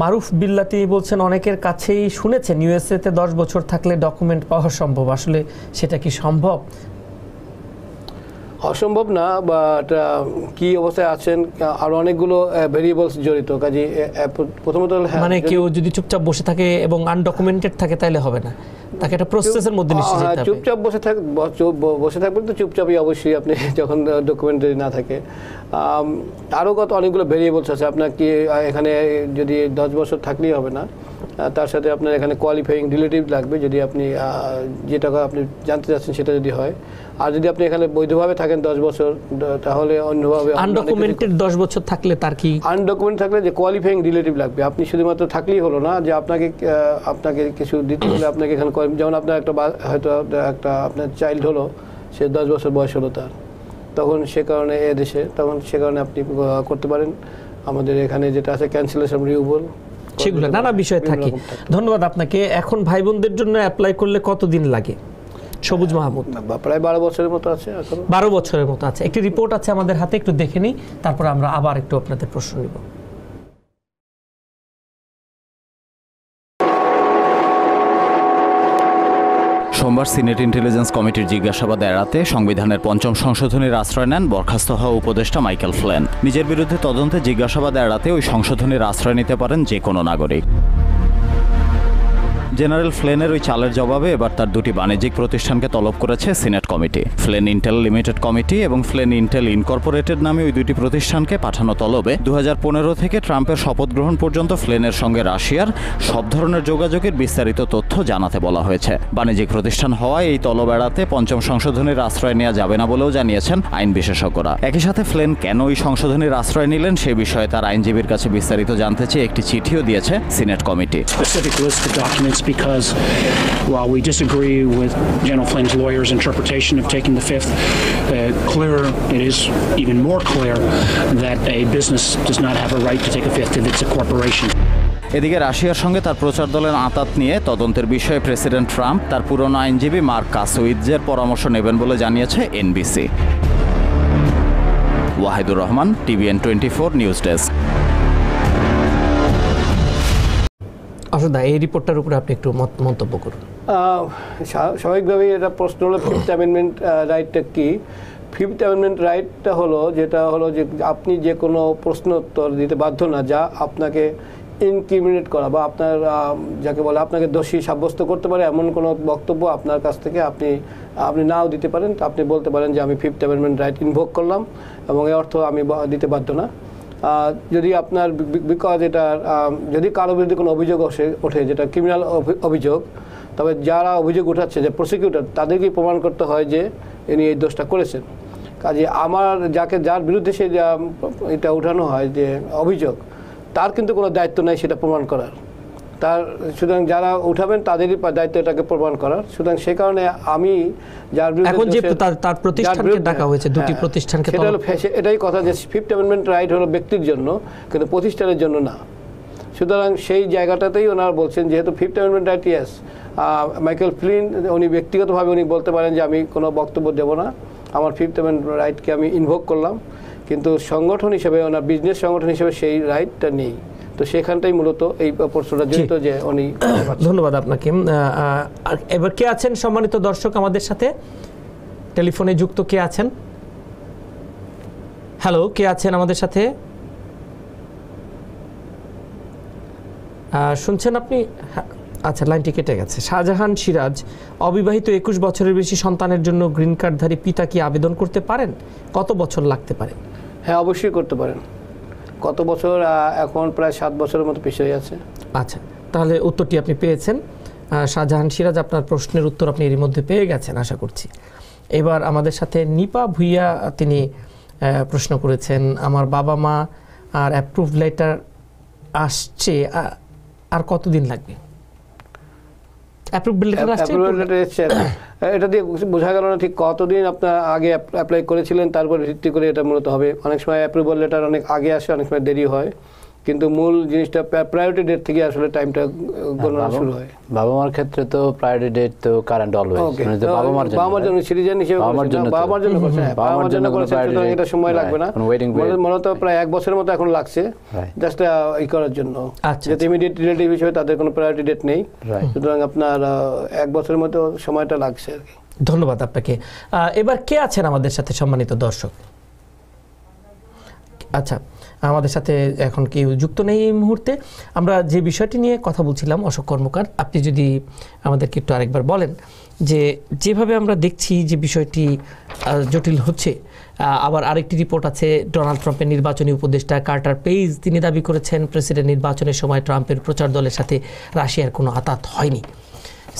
মারুফ বিল্লা তিনি বলছেন অনেকের কাছেই শুনেছেন ইউএসএ তে দশ বছর থাকলে ডকুমেন্ট পাওয়া সম্ভব। আসলে সেটা কি সম্ভব? অসম্ভব না বাট কি অবস্থায় আছেন আর অনেকগুলো ভেরিয়েবলস জড়িত কাজে প্রথমত হ্যাঁ, মানে কেউ যদি চুপচাপ বসে থাকে এবং আনডকুমেন্টেড থাকে তাহলে হবে না। তাকে একটা প্রসেসের মধ্যে হ্যাঁ, যেতে হবে। চুপচাপ বসে থাক বসে থাকবেন তো চুপচাপই অবশ্যই আপনি যখন ডকুমেন্টারি না থাকে। আরও কত অনেকগুলো ভেরিয়েবলস আছে আপনার কি এখানে যদি দশ বছর থাকলেই হবে না। তার সাথে আপনার এখানে কোয়ালিফাইং রিলেটিভ লাগবে যদি আপনি যে টাকা আপনি জানতে চাচ্ছেন সেটা যদি হয়। আর যদি আপনি এখানে বৈধভাবে থাকেন দশ বছর তাহলে অন্যভাবে আনডকুমেন্টেড দশ বছর থাকলে তার কি আনডকুমেন্ট থাকলে যে কোয়ালিফাইং রিলেটিভ লাগবে আপনি শুধুমাত্র থাকলেই হলো না যে আপনাকে আপনাকে কিছু দিতে হলে আপনাকে এখানে যেমন আপনার একটা হয়তো একটা আপনার চাইল্ড হলো সে দশ বছর বয়স হলো তার। তখন সে কারণে এ দেশে তখন সে কারণে আপনি করতে পারেন। আমাদের এখানে যেটা আছে ক্যান্সেলেশন রিউবল সেগুলো নানা বিষয় থাকে। ধন্যবাদ আপনাকে। এখন ভাই বোনদের জন্য অ্যাপ্লাই করলে কতদিন লাগে? সবুজ মাহমুদ। প্রায় বারো বছরের মতো আছে বারো বছরের মতো আছে। একটি রিপোর্ট আছে আমাদের হাতে একটু দেখে নিই। তারপর আমরা আবার একটু আপনাদের প্রশ্ন নিব। সোমবার সিনেট ইন্টেলিজেন্স কমিটির জিজ্ঞাসাবাদ এড়াতে সংবিধানের পঞ্চম সংশোধনীর আশ্রয় নেন বরখাস্ত হওয়া উপদেষ্টা মাইকেল ফ্লেন। নিজের বিরুদ্ধে তদন্তে জিজ্ঞাসাবাদ এড়াতে ওই সংশোধনীর আশ্রয় নিতে পারেন যে কোনো নাগরিক। জেনারেল ফ্লেনের ওই চালের জবাবে এবার তার দুটি বাণিজ্যিক প্রতিষ্ঠানকে তলব করেছে senate committee. Flen Intel Limited committee এবং ফ্লেন ইন্টেল ইনকর্পোরেটেড নামে ওই দুটি প্রতিষ্ঠানকে পাঠানো তলবে। দু হাজার পনেরো থেকে ট্রাম্পের শপথ গ্রহণ পর্যন্ত ফ্লেনের সঙ্গে রাশিয়ার সব ধরনের যোগাযোগের বিস্তারিত তথ্য জানাতে বলা হয়েছে। বাণিজ্যিক প্রতিষ্ঠান হওয়ায় এই তলব এড়াতে পঞ্চম সংশোধনীর আশ্রয় নেওয়া যাবে না বলেও জানিয়েছেন আইন বিশেষজ্ঞরা। একই সাথে ফ্লেন কেন ওই সংশোধনীর আশ্রয় নিলেন সে বিষয়ে তার আইনজীবীর কাছে বিস্তারিত জানতে চেয়ে একটি চিঠিও দিয়েছে senate committee. Because while we disagree with General Flynn's lawyer's interpretation of taking the fifth, uh, clear it is even more clear that a business does not have a right to take a fifth if it's a corporation. এদিকে রাশিয়ার সঙ্গে তার প্রচার দলের আঁতাত নিয়ে তদন্তের বিষয়ে প্রেসিডেন্ট ট্রাম্প তার পুরনো আইনজীবী মার্ক কাসোইৎজের পরামর্শ নেবেন বলে জানিয়েছে NBC Wahidur Rahman TVN twenty four news desk আসলে এই রিপোর্টটার উপরে আপনি একটু মন্তব্য করুন। স্বাভাবিকভাবেই এটা প্রশ্ন হলো ফিফথ অ্যামেন্ডমেন্ট রাইটটা কি? ফিফথ অ্যামেন্ডমেন্ট রাইটটা হলো, যেটা হলো যে আপনি যে কোনো প্রশ্ন উত্তর দিতে বাধ্য না, যা আপনাকে ইনক্রিমিনেট করা বা আপনার যাকে বলে আপনাকে দোষী সাব্যস্ত করতে পারে, এমন কোনো বক্তব্য আপনার কাছ থেকে আপনি আপনি নাও দিতে পারেন। আপনি বলতে পারেন যে আমি ফিফথ অ্যামেন্ডমেন্ট রাইট ইনভোক করলাম এবং এই অর্থ আমি দিতে বাধ্য না। যদি আপনার বিকজ এটা যদি কারও বিরুদ্ধে কোনো অভিযোগ আসে, ওঠে, যেটা ক্রিমিনাল অভিযোগ, তবে যারা অভিযোগ উঠাচ্ছে, যে প্রসিকিউটর তাদেরকেই প্রমাণ করতে হয় যে ইনি এই দোষটা করেছেন। কাজে আমার যাকে, যার বিরুদ্ধে সে এটা উঠানো হয় যে অভিযোগ, তার কিন্তু কোনো দায়িত্ব নেই সেটা প্রমাণ করার। তার সুতরাং যারা উঠাবেন তাদেরই দায়িত্ব এটাকে প্রমাণ করার। সুতরাং সে কারণে আমি যার এখন যে তার- প্রতিষ্ঠানকে ডাকা হয়েছে, দুটি হ্যাঁ, প্রতিষ্ঠানকে সেটা হলো এটাই কথা যে ফিফথ অ্যামেন্ডমেন্ট রাইট হলো ব্যক্তির জন্য কিন্তু প্রতিষ্ঠানের জন্য না। সুতরাং সেই জায়গাটাতেই ওনারা বলছেন যেহেতু fifth amendment right yes Michael Flynn উনি ব্যক্তিগতভাবে উনি বলতে পারেন যে আমি কোনো বক্তব্য দেব না। আমার ফিফথ অ্যামেন্ডমেন্ট রাইটকে আমি ইনভোক করলাম। কিন্তু সংগঠন হিসেবে ওনার বিজনেস সংগঠন হিসেবে সেই রাইটটা নেই। তো সেখানটাই মূলত এই প্রশ্নটা জড়িত যে উনি ধন্যবাদ আপনাকে। এবার কে আছেন সম্মানিত দর্শক আমাদের সাথে? টেলিফোনে যুক্ত কে আছেন? হ্যালো কে আছেন আমাদের সাথে? শুনছেন আপনি? হ্যাঁ, আচ্ছা লাইনটি কেটে গেছে। শাহজাহান সিরাজ অবিবাহিত একুশ বছরের বেশি সন্তানের জন্য গ্রিন কার্ডধারী পিতা কি আবেদন করতে পারেন? কত বছর লাগতে পারে? হ্যাঁ অবশ্যই করতে পারেন। কত বছর এখন প্রায় সাত বছরের মতো পিছিয়ে আছে। আচ্ছা তাহলে উত্তরটি আপনি পেয়েছেন। শাহজাহান সিরাজ, আপনার প্রশ্নের উত্তর আপনি এর মধ্যে পেয়ে গেছেন, আশা করছি। এবার আমাদের সাথে নিপা ভুইয়া, তিনি প্রশ্ন করেছেন, আমার বাবা মা আর অ্যাপ্রুভ লেটার আসছে আর কতদিন লাগবে অ্যাপ্রুভ লেটার আসছে Approval letter এসছে। এটা দিয়ে বোঝা গেল না ঠিক কতদিন আপনার আগে অ্যাপ্লাই করেছিলেন তারপর ভিত্তি করে এটা মূলত হবে। অনেক সময় অ্যাপ্রুভাল লেটার অনেক আগে আসে অনেক সময় দেরি হয়। কিন্তু মূল জিনিসটা প্রায়োরিটি ডেট থেকে আসলে টাইমটা গণনা শুরু হয়। বাবা মার ক্ষেত্রে তো প্রায়োরিটি ডেট তো কারেন্ট অলওয়েজ মানে যে বাবা মার জন্য বাবা মার জন্য সিটিজেন হিসেবে বাবা মার জন্য বাবা মার জন্য করেছেন, হ্যাঁ, বাবা মার জন্য date- এটা সময় লাগবে না। মূলত- প্রায় এক বছরের মতো এখন লাগছে। জাস্ট ই করার জন্য। যাতে ইমিডিয়েট রিলেটিভ হিসেবে তাদের কোনো প্রায়োরিটি ডেট নেই। সুতরাং আপনার এক বছরের মতো সময়টা লাগছে আর কি। ধন্যবাদ আপনাকে। এবার কে আছেন আমাদের সাথে সম্মানিত দর্শক? আচ্ছা আমাদের সাথে এখন কেউ যুক্ত নেই এই মুহূর্তে। আমরা যে বিষয়টি নিয়ে কথা বলছিলাম, অশোক কর্মকার, আপনি যদি আমাদেরকে একটু আরেকবার বলেন যে যেভাবে আমরা দেখছি যে বিষয়টি জটিল হচ্ছে আবার আরেকটি রিপোর্ট আছে, ডোনাল্ড ট্রাম্পের নির্বাচনী উপদেষ্টা কার্টার পেইজ, তিনি দাবি করেছেন, প্রেসিডেন্ট নির্বাচনের সময় ট্রাম্পের প্রচার দলের সাথে রাশিয়ার কোনো আতাত হয়নি।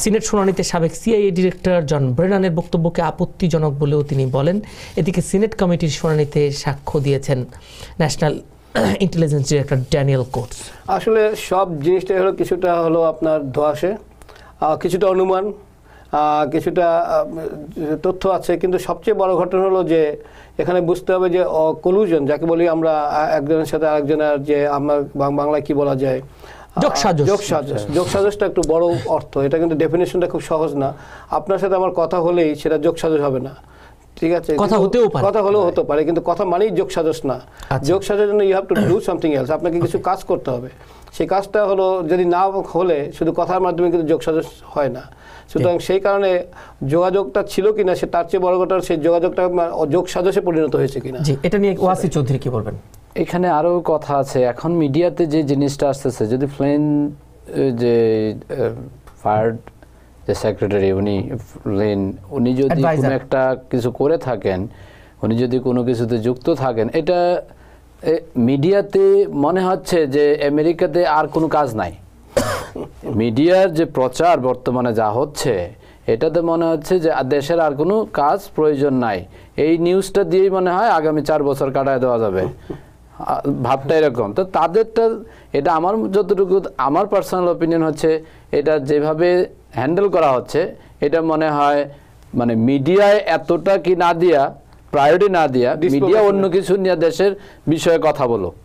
সিনেট শুনানিতে সাবেক সিআইএ ডিরেক্টর জন ব্রেনানের বক্তব্যকে আপত্তিজনক বলেও তিনি বলেন। এদিকে সিনেট কমিটির শুনানিতে সাক্ষ্য দিয়েছেন national intelligence director Daniel Coats. আসলে সব জিনিসটাই হলো কিছুটা হলো আপনার ধোয়াশে কিছুটা অনুমান কিছুটা তথ্য আছে, কিন্তু সবচেয়ে বড় ঘটনা হলো যে এখানে বুঝতে হবে যে কলুজন যাকে বলি আমরা একজনের সাথে আরেকজনের যে, আমরা বাংলায় কি বলা যায় যোগসাজশটা একটু বড় অর্থ। এটা কিন্তু ডেফিনেশনটা খুব সহজ না। আপনার সাথে আমার কথা হলেই সেটা যোগসাজশ হবে না। ঠিক আছে? কথা হতেও পারে। কথা হলেও হতে পারে কিন্তু কথা মানেই যোগ সাজস না। যোগ সাজের জন্য you have to do something else আপনাকে কিছু কাজ করতে হবে। সেই কাজটা হলো যদি না হলে শুধু কথার মাধ্যমে কিন্তু যোগ সাজস হয় না। সুতরাং সেই কারণে যোগাযোগটা ছিল কিনা সে তার চেয়ে বড় কথা সেই যোগাযোগটা যোগ সাজসে পরিণত হয়েছে কিনা। জি এটা নিয়ে ওয়াসি চৌধুরী কি বলবেন? এখানে আরও কথা আছে। এখন মিডিয়াতে যে জিনিসটা আসতেছে যদি ফ্লেন যে ফায়ার যে সেক্রেটারি উনি ফ্লেন উনি যদি কোনো একটা কিছু করে থাকেন উনি যদি কোনো কিছুতে যুক্ত থাকেন এটা মিডিয়াতে মনে হচ্ছে যে আমেরিকাতে আর কোনো কাজ নাই। মিডিয়ার যে প্রচার বর্তমানে যা হচ্ছে এটাতে মনে হচ্ছে যে আর দেশের আর কোনো কাজ প্রয়োজন নাই। এই নিউজটা দিয়েই মনে হয় আগামী চার বছর কাটায় দেওয়া যাবে। ভাবটা এরকম। তো তাদেরটা এটা আমার যতটুকু আমার পার্সোনাল ওপিনিয়ন হচ্ছে এটা যেভাবে হ্যান্ডেল করা হচ্ছে এটা মনে হয় মানে মিডিয়ায় এতটা কি না দিয়া প্রায়োরিটি না দিয়া মিডিয়া অন্য কিছু নিয়ে দেশের বিষয়ে কথা বলুক।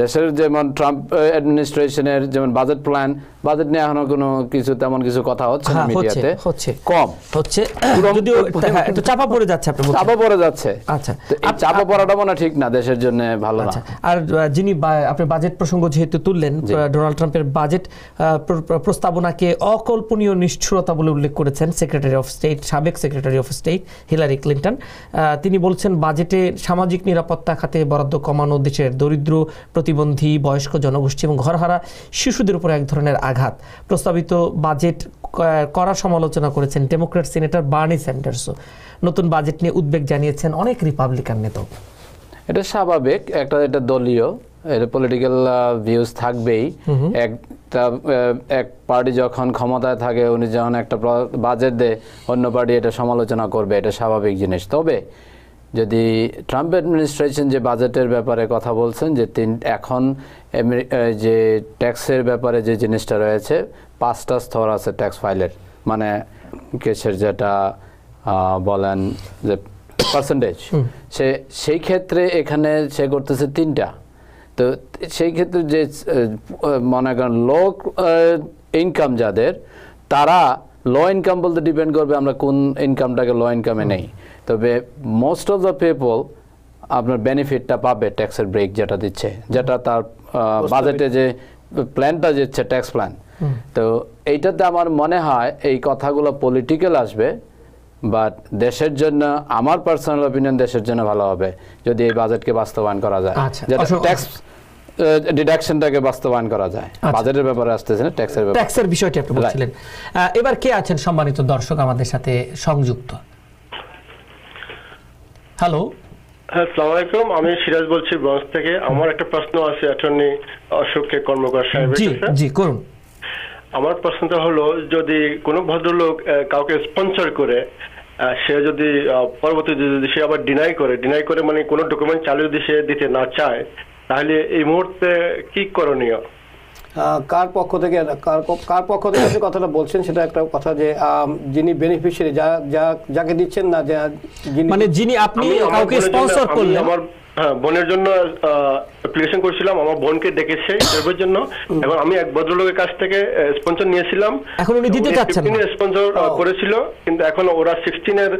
দেশের যেমন ট্রাম্প অ্যাডমিনিস্ট্রেশনের যেমন বাজেট প্ল্যান বাজেট নিয়ে এখনও কোনো কিছু তেমন কিছু কথা হচ্ছে না হ্যাঁ, মিডিয়াতে। হচ্ছে। কম। হচ্ছে যদিও হ্যাঁ, একটু চাপা পড়ে যাচ্ছে আপনি চাপা পড়ে যাচ্ছে। আচ্ছা। চাপা পড়াটা মনে ঠিক না দেশের জন্য ভালো না। আর যিনি আপনি বাজেট প্রসঙ্গ যেহেতু তুললেন ডোনাল্ড ট্রাম্পের বাজেট প্রস্তাবনাকে অকল্পনীয় নিষ্ঠুরতা বলে উল্লেখ করেছেন সেক্রেটারি অফ স্টেট সাবেক secretary of state Hillary Clinton. তিনি বলছেন বাজেটে সামাজিক নিরাপত্তা খাতে বরাদ্দ কমানো দেশের দরিদ্র প্রতিবন্ধী বয়স্ক জনগোষ্ঠী এবং ঘরহারা শিশুদের উপর এক ধরনের আঘাত। প্রস্তাবিত বাজেট ক- কড়া সমালোচনা করেছেন ডেমোক্রেট সিনেটর বার্নি স্যান্ডার্সও নতুন বাজেট নিয়ে উদ্বেগ জানিয়েছেন অনেক রিপাবলিকান নেতা। এটা স্বাভাবিক একটা এটা দলীয় এটা পলিটিক্যাল ভিউজ থাকবেই। একটা এক পার্টি যখন ক্ষমতায় থাকে উনি যখন একটা বাজেট দেয় অন্য পার্টি এটা সমালোচনা করবে এটা স্বাভাবিক জিনিস। তবে যদি ট্রাম্প অ্যাডমিনিস্ট্রেশন যে বাজেটের ব্যাপারে কথা বলছেন যে তিন এখন যে ট্যাক্সের ব্যাপারে যে জিনিসটা রয়েছে পাঁচটা স্তর আছে ট্যাক্স ফাইলের মানে কেসের যেটা বলেন যে পার্সেন্টেজ সে সেই ক্ষেত্রে এখানে সে করতেছে তিনটা। তো সেই ক্ষেত্রে যে মনে করেন লো ইনকাম যাদের তারা লো ইনকাম বলতে ডিপেন্ড করবে আমরা কোন ইনকামটাকে লো ইনকামে নেই। তবে মোস্ট অফ দ্য পিপল আপনার বেনিফিটটা পাবে ট্যাক্সের ব্রেক যেটা দিচ্ছে যেটা তার বাজেটে যে প্ল্যানটা দিচ্ছে ট্যাক্স প্ল্যান তো এইটাতে আমার মনে হয় এই কথাগুলো পলিটিক্যাল আসবে বাট দেশের জন্য আমার পার্সোনাল অপিনিয়ন দেশের জন্য ভালো হবে যদি এই বাজেটকে বাস্তবায়ন করা যায়। আচ্ছা, যেটা ট্যাক্স ডিডাকশনটাকে বাস্তবায়ন করা যায়। বাজেটের ব্যাপারে আসতেছে না ট্যাক্সের ব্যাপারে। ট্যাক্সের বিষয়টি আপনি বলছিলেন। এবার কে আছেন সম্মানিত দর্শক আমাদের সাথে সংযুক্ত? হ্যালো হ্যাঁ সালাম আলাইকুম। আমি সিরাজ বলছি ব্রঞ্জ থেকে। আমার একটা প্রশ্ন আছে অ্যাটর্নি অশোক কে কর্মকার সাহেবের জি কাছে। জি করুন। আমার প্রশ্নটা হলো যদি কোনো ভদ্রলোক আহ, কাউকে স্পন্সর করে সে যদি আহ, পরবর্তীতে যদি সে আবার ডিনাই করে ডিনাই করে মানে কোনো ডকুমেন্ট চালু যদি সে দিতে না চায় তাহলে এই মুহূর্তে কি করণীয়? কার পক্ষ থেকে কার পক্ষ থেকে যে কথাটা বলছেন সেটা একটা কথা যে যিনি বেনিফিশিয়ারি যা যা- যাকে দিচ্ছেন না যা মানে যিনি আপনি আমার কাউকে বোনের জন্য- স্পন্সর করলেন। আমার হ্যাঁ বোনের জন্য অ্যাপ্লিকেশন করেছিলাম আমার বোনকে ডেকেছে ইন্টারভিউর জন্য। এখন আমি এক ভদ্রলোকের কাছ থেকে স্পন্সর নিয়েছিলাম। এখন উনি দিতে চাচ্ছেন। স্পন্সর করেছিল কিন্তু এখন ওরা সিক্সটিনের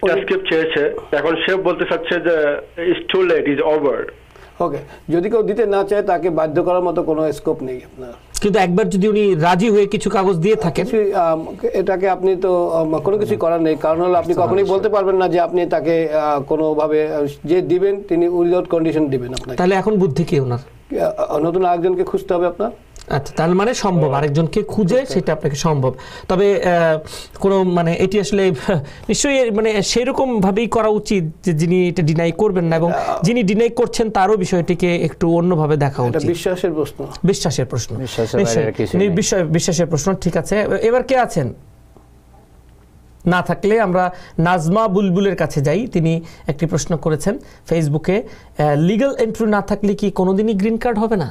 ট্রান্সক্রিপ্ট চেয়েছে। এখন সে বলতে চাচ্ছে যে is too late is over okay যদি কেউ দিতে না চায় তাকে বাধ্য করার মতো কোনো স্কোপ নেই আপনার। কিন্তু একবার যদি উনি রাজি হয়ে কিছু কাগজ দিয়ে থাকেন এটাকে আপনি তো কোনো কিছু করার নেই। কারণ হলো আপনি কখনোই বলতে পারবেন না যে আপনি তাকে আহ, কোনোভাবে যে দিবেন তিনি উইদাউট কন্ডিশন দিবেন আপনাকে। তাহলে এখন বুদ্ধি কি ওনার? আহ, নতুন আরেকজনকে খুঁজতে হবে আপনার। আচ্ছা তার মানে সম্ভব আরেকজনকে খুঁজে সেটা আপনাকে সম্ভব। তবে কোনো মানে এটি আসলে নিশ্চয়ই মানে সেরকম ভাবেই করা উচিত যে যিনি এটা ডিনাই করবেন না এবং যিনি ডিনাই করছেন তারও বিষয়টিকে একটু অন্যভাবে দেখা উচিত। বিশ্বাসের প্রশ্ন। বিশ্বাসের প্রশ্ন। বিশ্বাসের নিশ্চয়ই। বিশ্বাসের প্রশ্ন ঠিক আছে। এবার কে আছেন? না থাকলে আমরা নাজমা বুলবুলের কাছে যাই। তিনি একটি প্রশ্ন করেছেন ফেসবুকে লিগ্যাল এন্ট্রি না থাকলে কি কোনোদিনই গ্রিন কার্ড হবে না?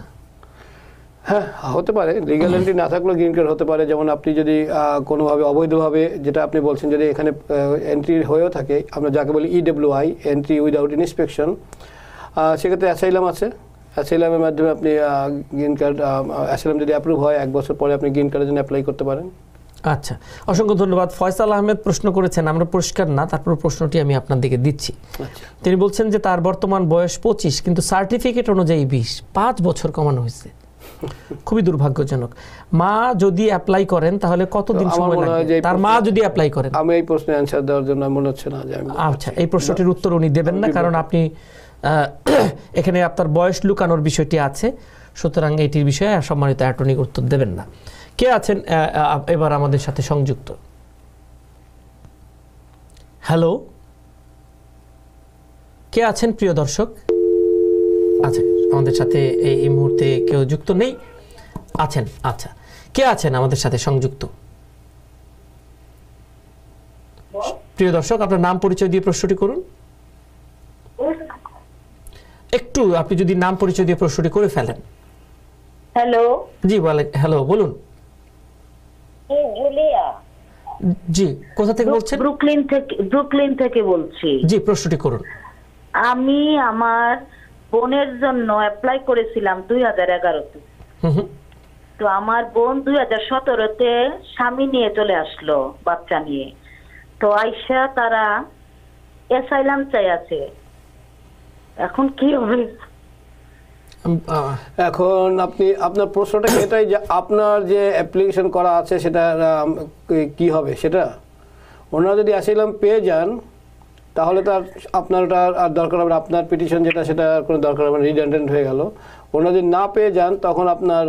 হ্যাঁ হতে পারে। লিগাল এন্ট্রি না থাকলেও গ্রিন কার্ড হতে পারে। যেমন আপনি যদি কোনোভাবে অবৈধভাবে যেটা আপনি বলছেন যদি এখানে এন্ট্রি হয়েও থাকে আমরা যাকে বলি ইডব্লিউআই এন্ট্রি উইদাউট ইন্সপেকশন সেক্ষেত্রে অ্যাসাইলাম আছে। অ্যাসাইলামের মাধ্যমে আপনি গ্রিন কার্ড অ্যাসাইলাম যদি অ্যাপ্রুভ হয় এক বছর পরে আপনি গ্রিন কার্ডের জন্য অ্যাপ্লাই করতে পারেন। আচ্ছা অসংখ্য ধন্যবাদ। ফয়সাল আহমেদ প্রশ্ন করেছেন আমরা পরিষ্কার না তারপর প্রশ্নটি আমি আপনার দিকে দিচ্ছি। তিনি বলছেন যে তার বর্তমান বয়স পঁচিশ কিন্তু সার্টিফিকেট অনুযায়ী বিশ পাঁচ বছর কমানো হয়েছে। খুবই দুর্ভাগ্যজনক। মা যদি অ্যাপ্লাই করেন তাহলে কতদিন সময় লাগবে? তার মা যদি অ্যাপ্লাই করেন। আমি এই প্রশ্নের অ্যান্সার দেওয়ার জন্য মনে হচ্ছে না যে আমি আচ্ছা এই প্রশ্নটির উত্তর উনি দেবেন না কারণ আপনি এখানে আপনার বয়স লুকানোর বিষয়টি আছে। সুতরাং এটির বিষয়ে সম্মানিত অ্যাটর্নি উত্তর দেবেন না। কে আছেন? এবার আমাদের সাথে সংযুক্ত। হ্যালো? কে আছেন প্রিয় দর্শক? আচ্ছা। আমাদের সাথে এই এই মুহূর্তে কেউ যুক্ত নেই। আছেন? আচ্ছা। কে আছেন আমাদের সাথে সংযুক্ত? প্রিয় দর্শক আপনার নাম পরিচয় দিয়ে প্রশ্নটি করুন। একটু আপনি যদি নাম পরিচয় দিয়ে প্রশ্নটি করে ফেলেন। হ্যালো। জি বলে হ্যালো বলুন। জি কোথা থেকে বলছেন? ব্রুকলিন থেকে ব্রুকলিন থেকে বলছি। জি প্রশ্নটি করুন। আমি আমার বোনের জন্য অ্যাপ্লাই করেছিলাম দুই হাজার এগারোতে। তো আমার বোন দুই হাজার সতেরোতে স্বামী নিয়ে চলে আসলো বাচ্চা নিয়ে। তো আইসা তারা অ্যাসাইলাম চাই আছে এখন কি হবে? এখন আপনি আপনার প্রশ্নটা এটাই যে আপনার যে অ্যাপ্লিকেশন করা আছে সেটা কি হবে সেটা? ওনারা যদি অ্যাসাইলাম পেয়ে যান তাহলে তার আপনার ওটা আর দরকার হবে আপনার পিটিশন যেটা সেটা কোনো দরকার হবে রিডান্ডেন্ট হয়ে গেল। ওনারা যদি না পেয়ে যান তখন আপনার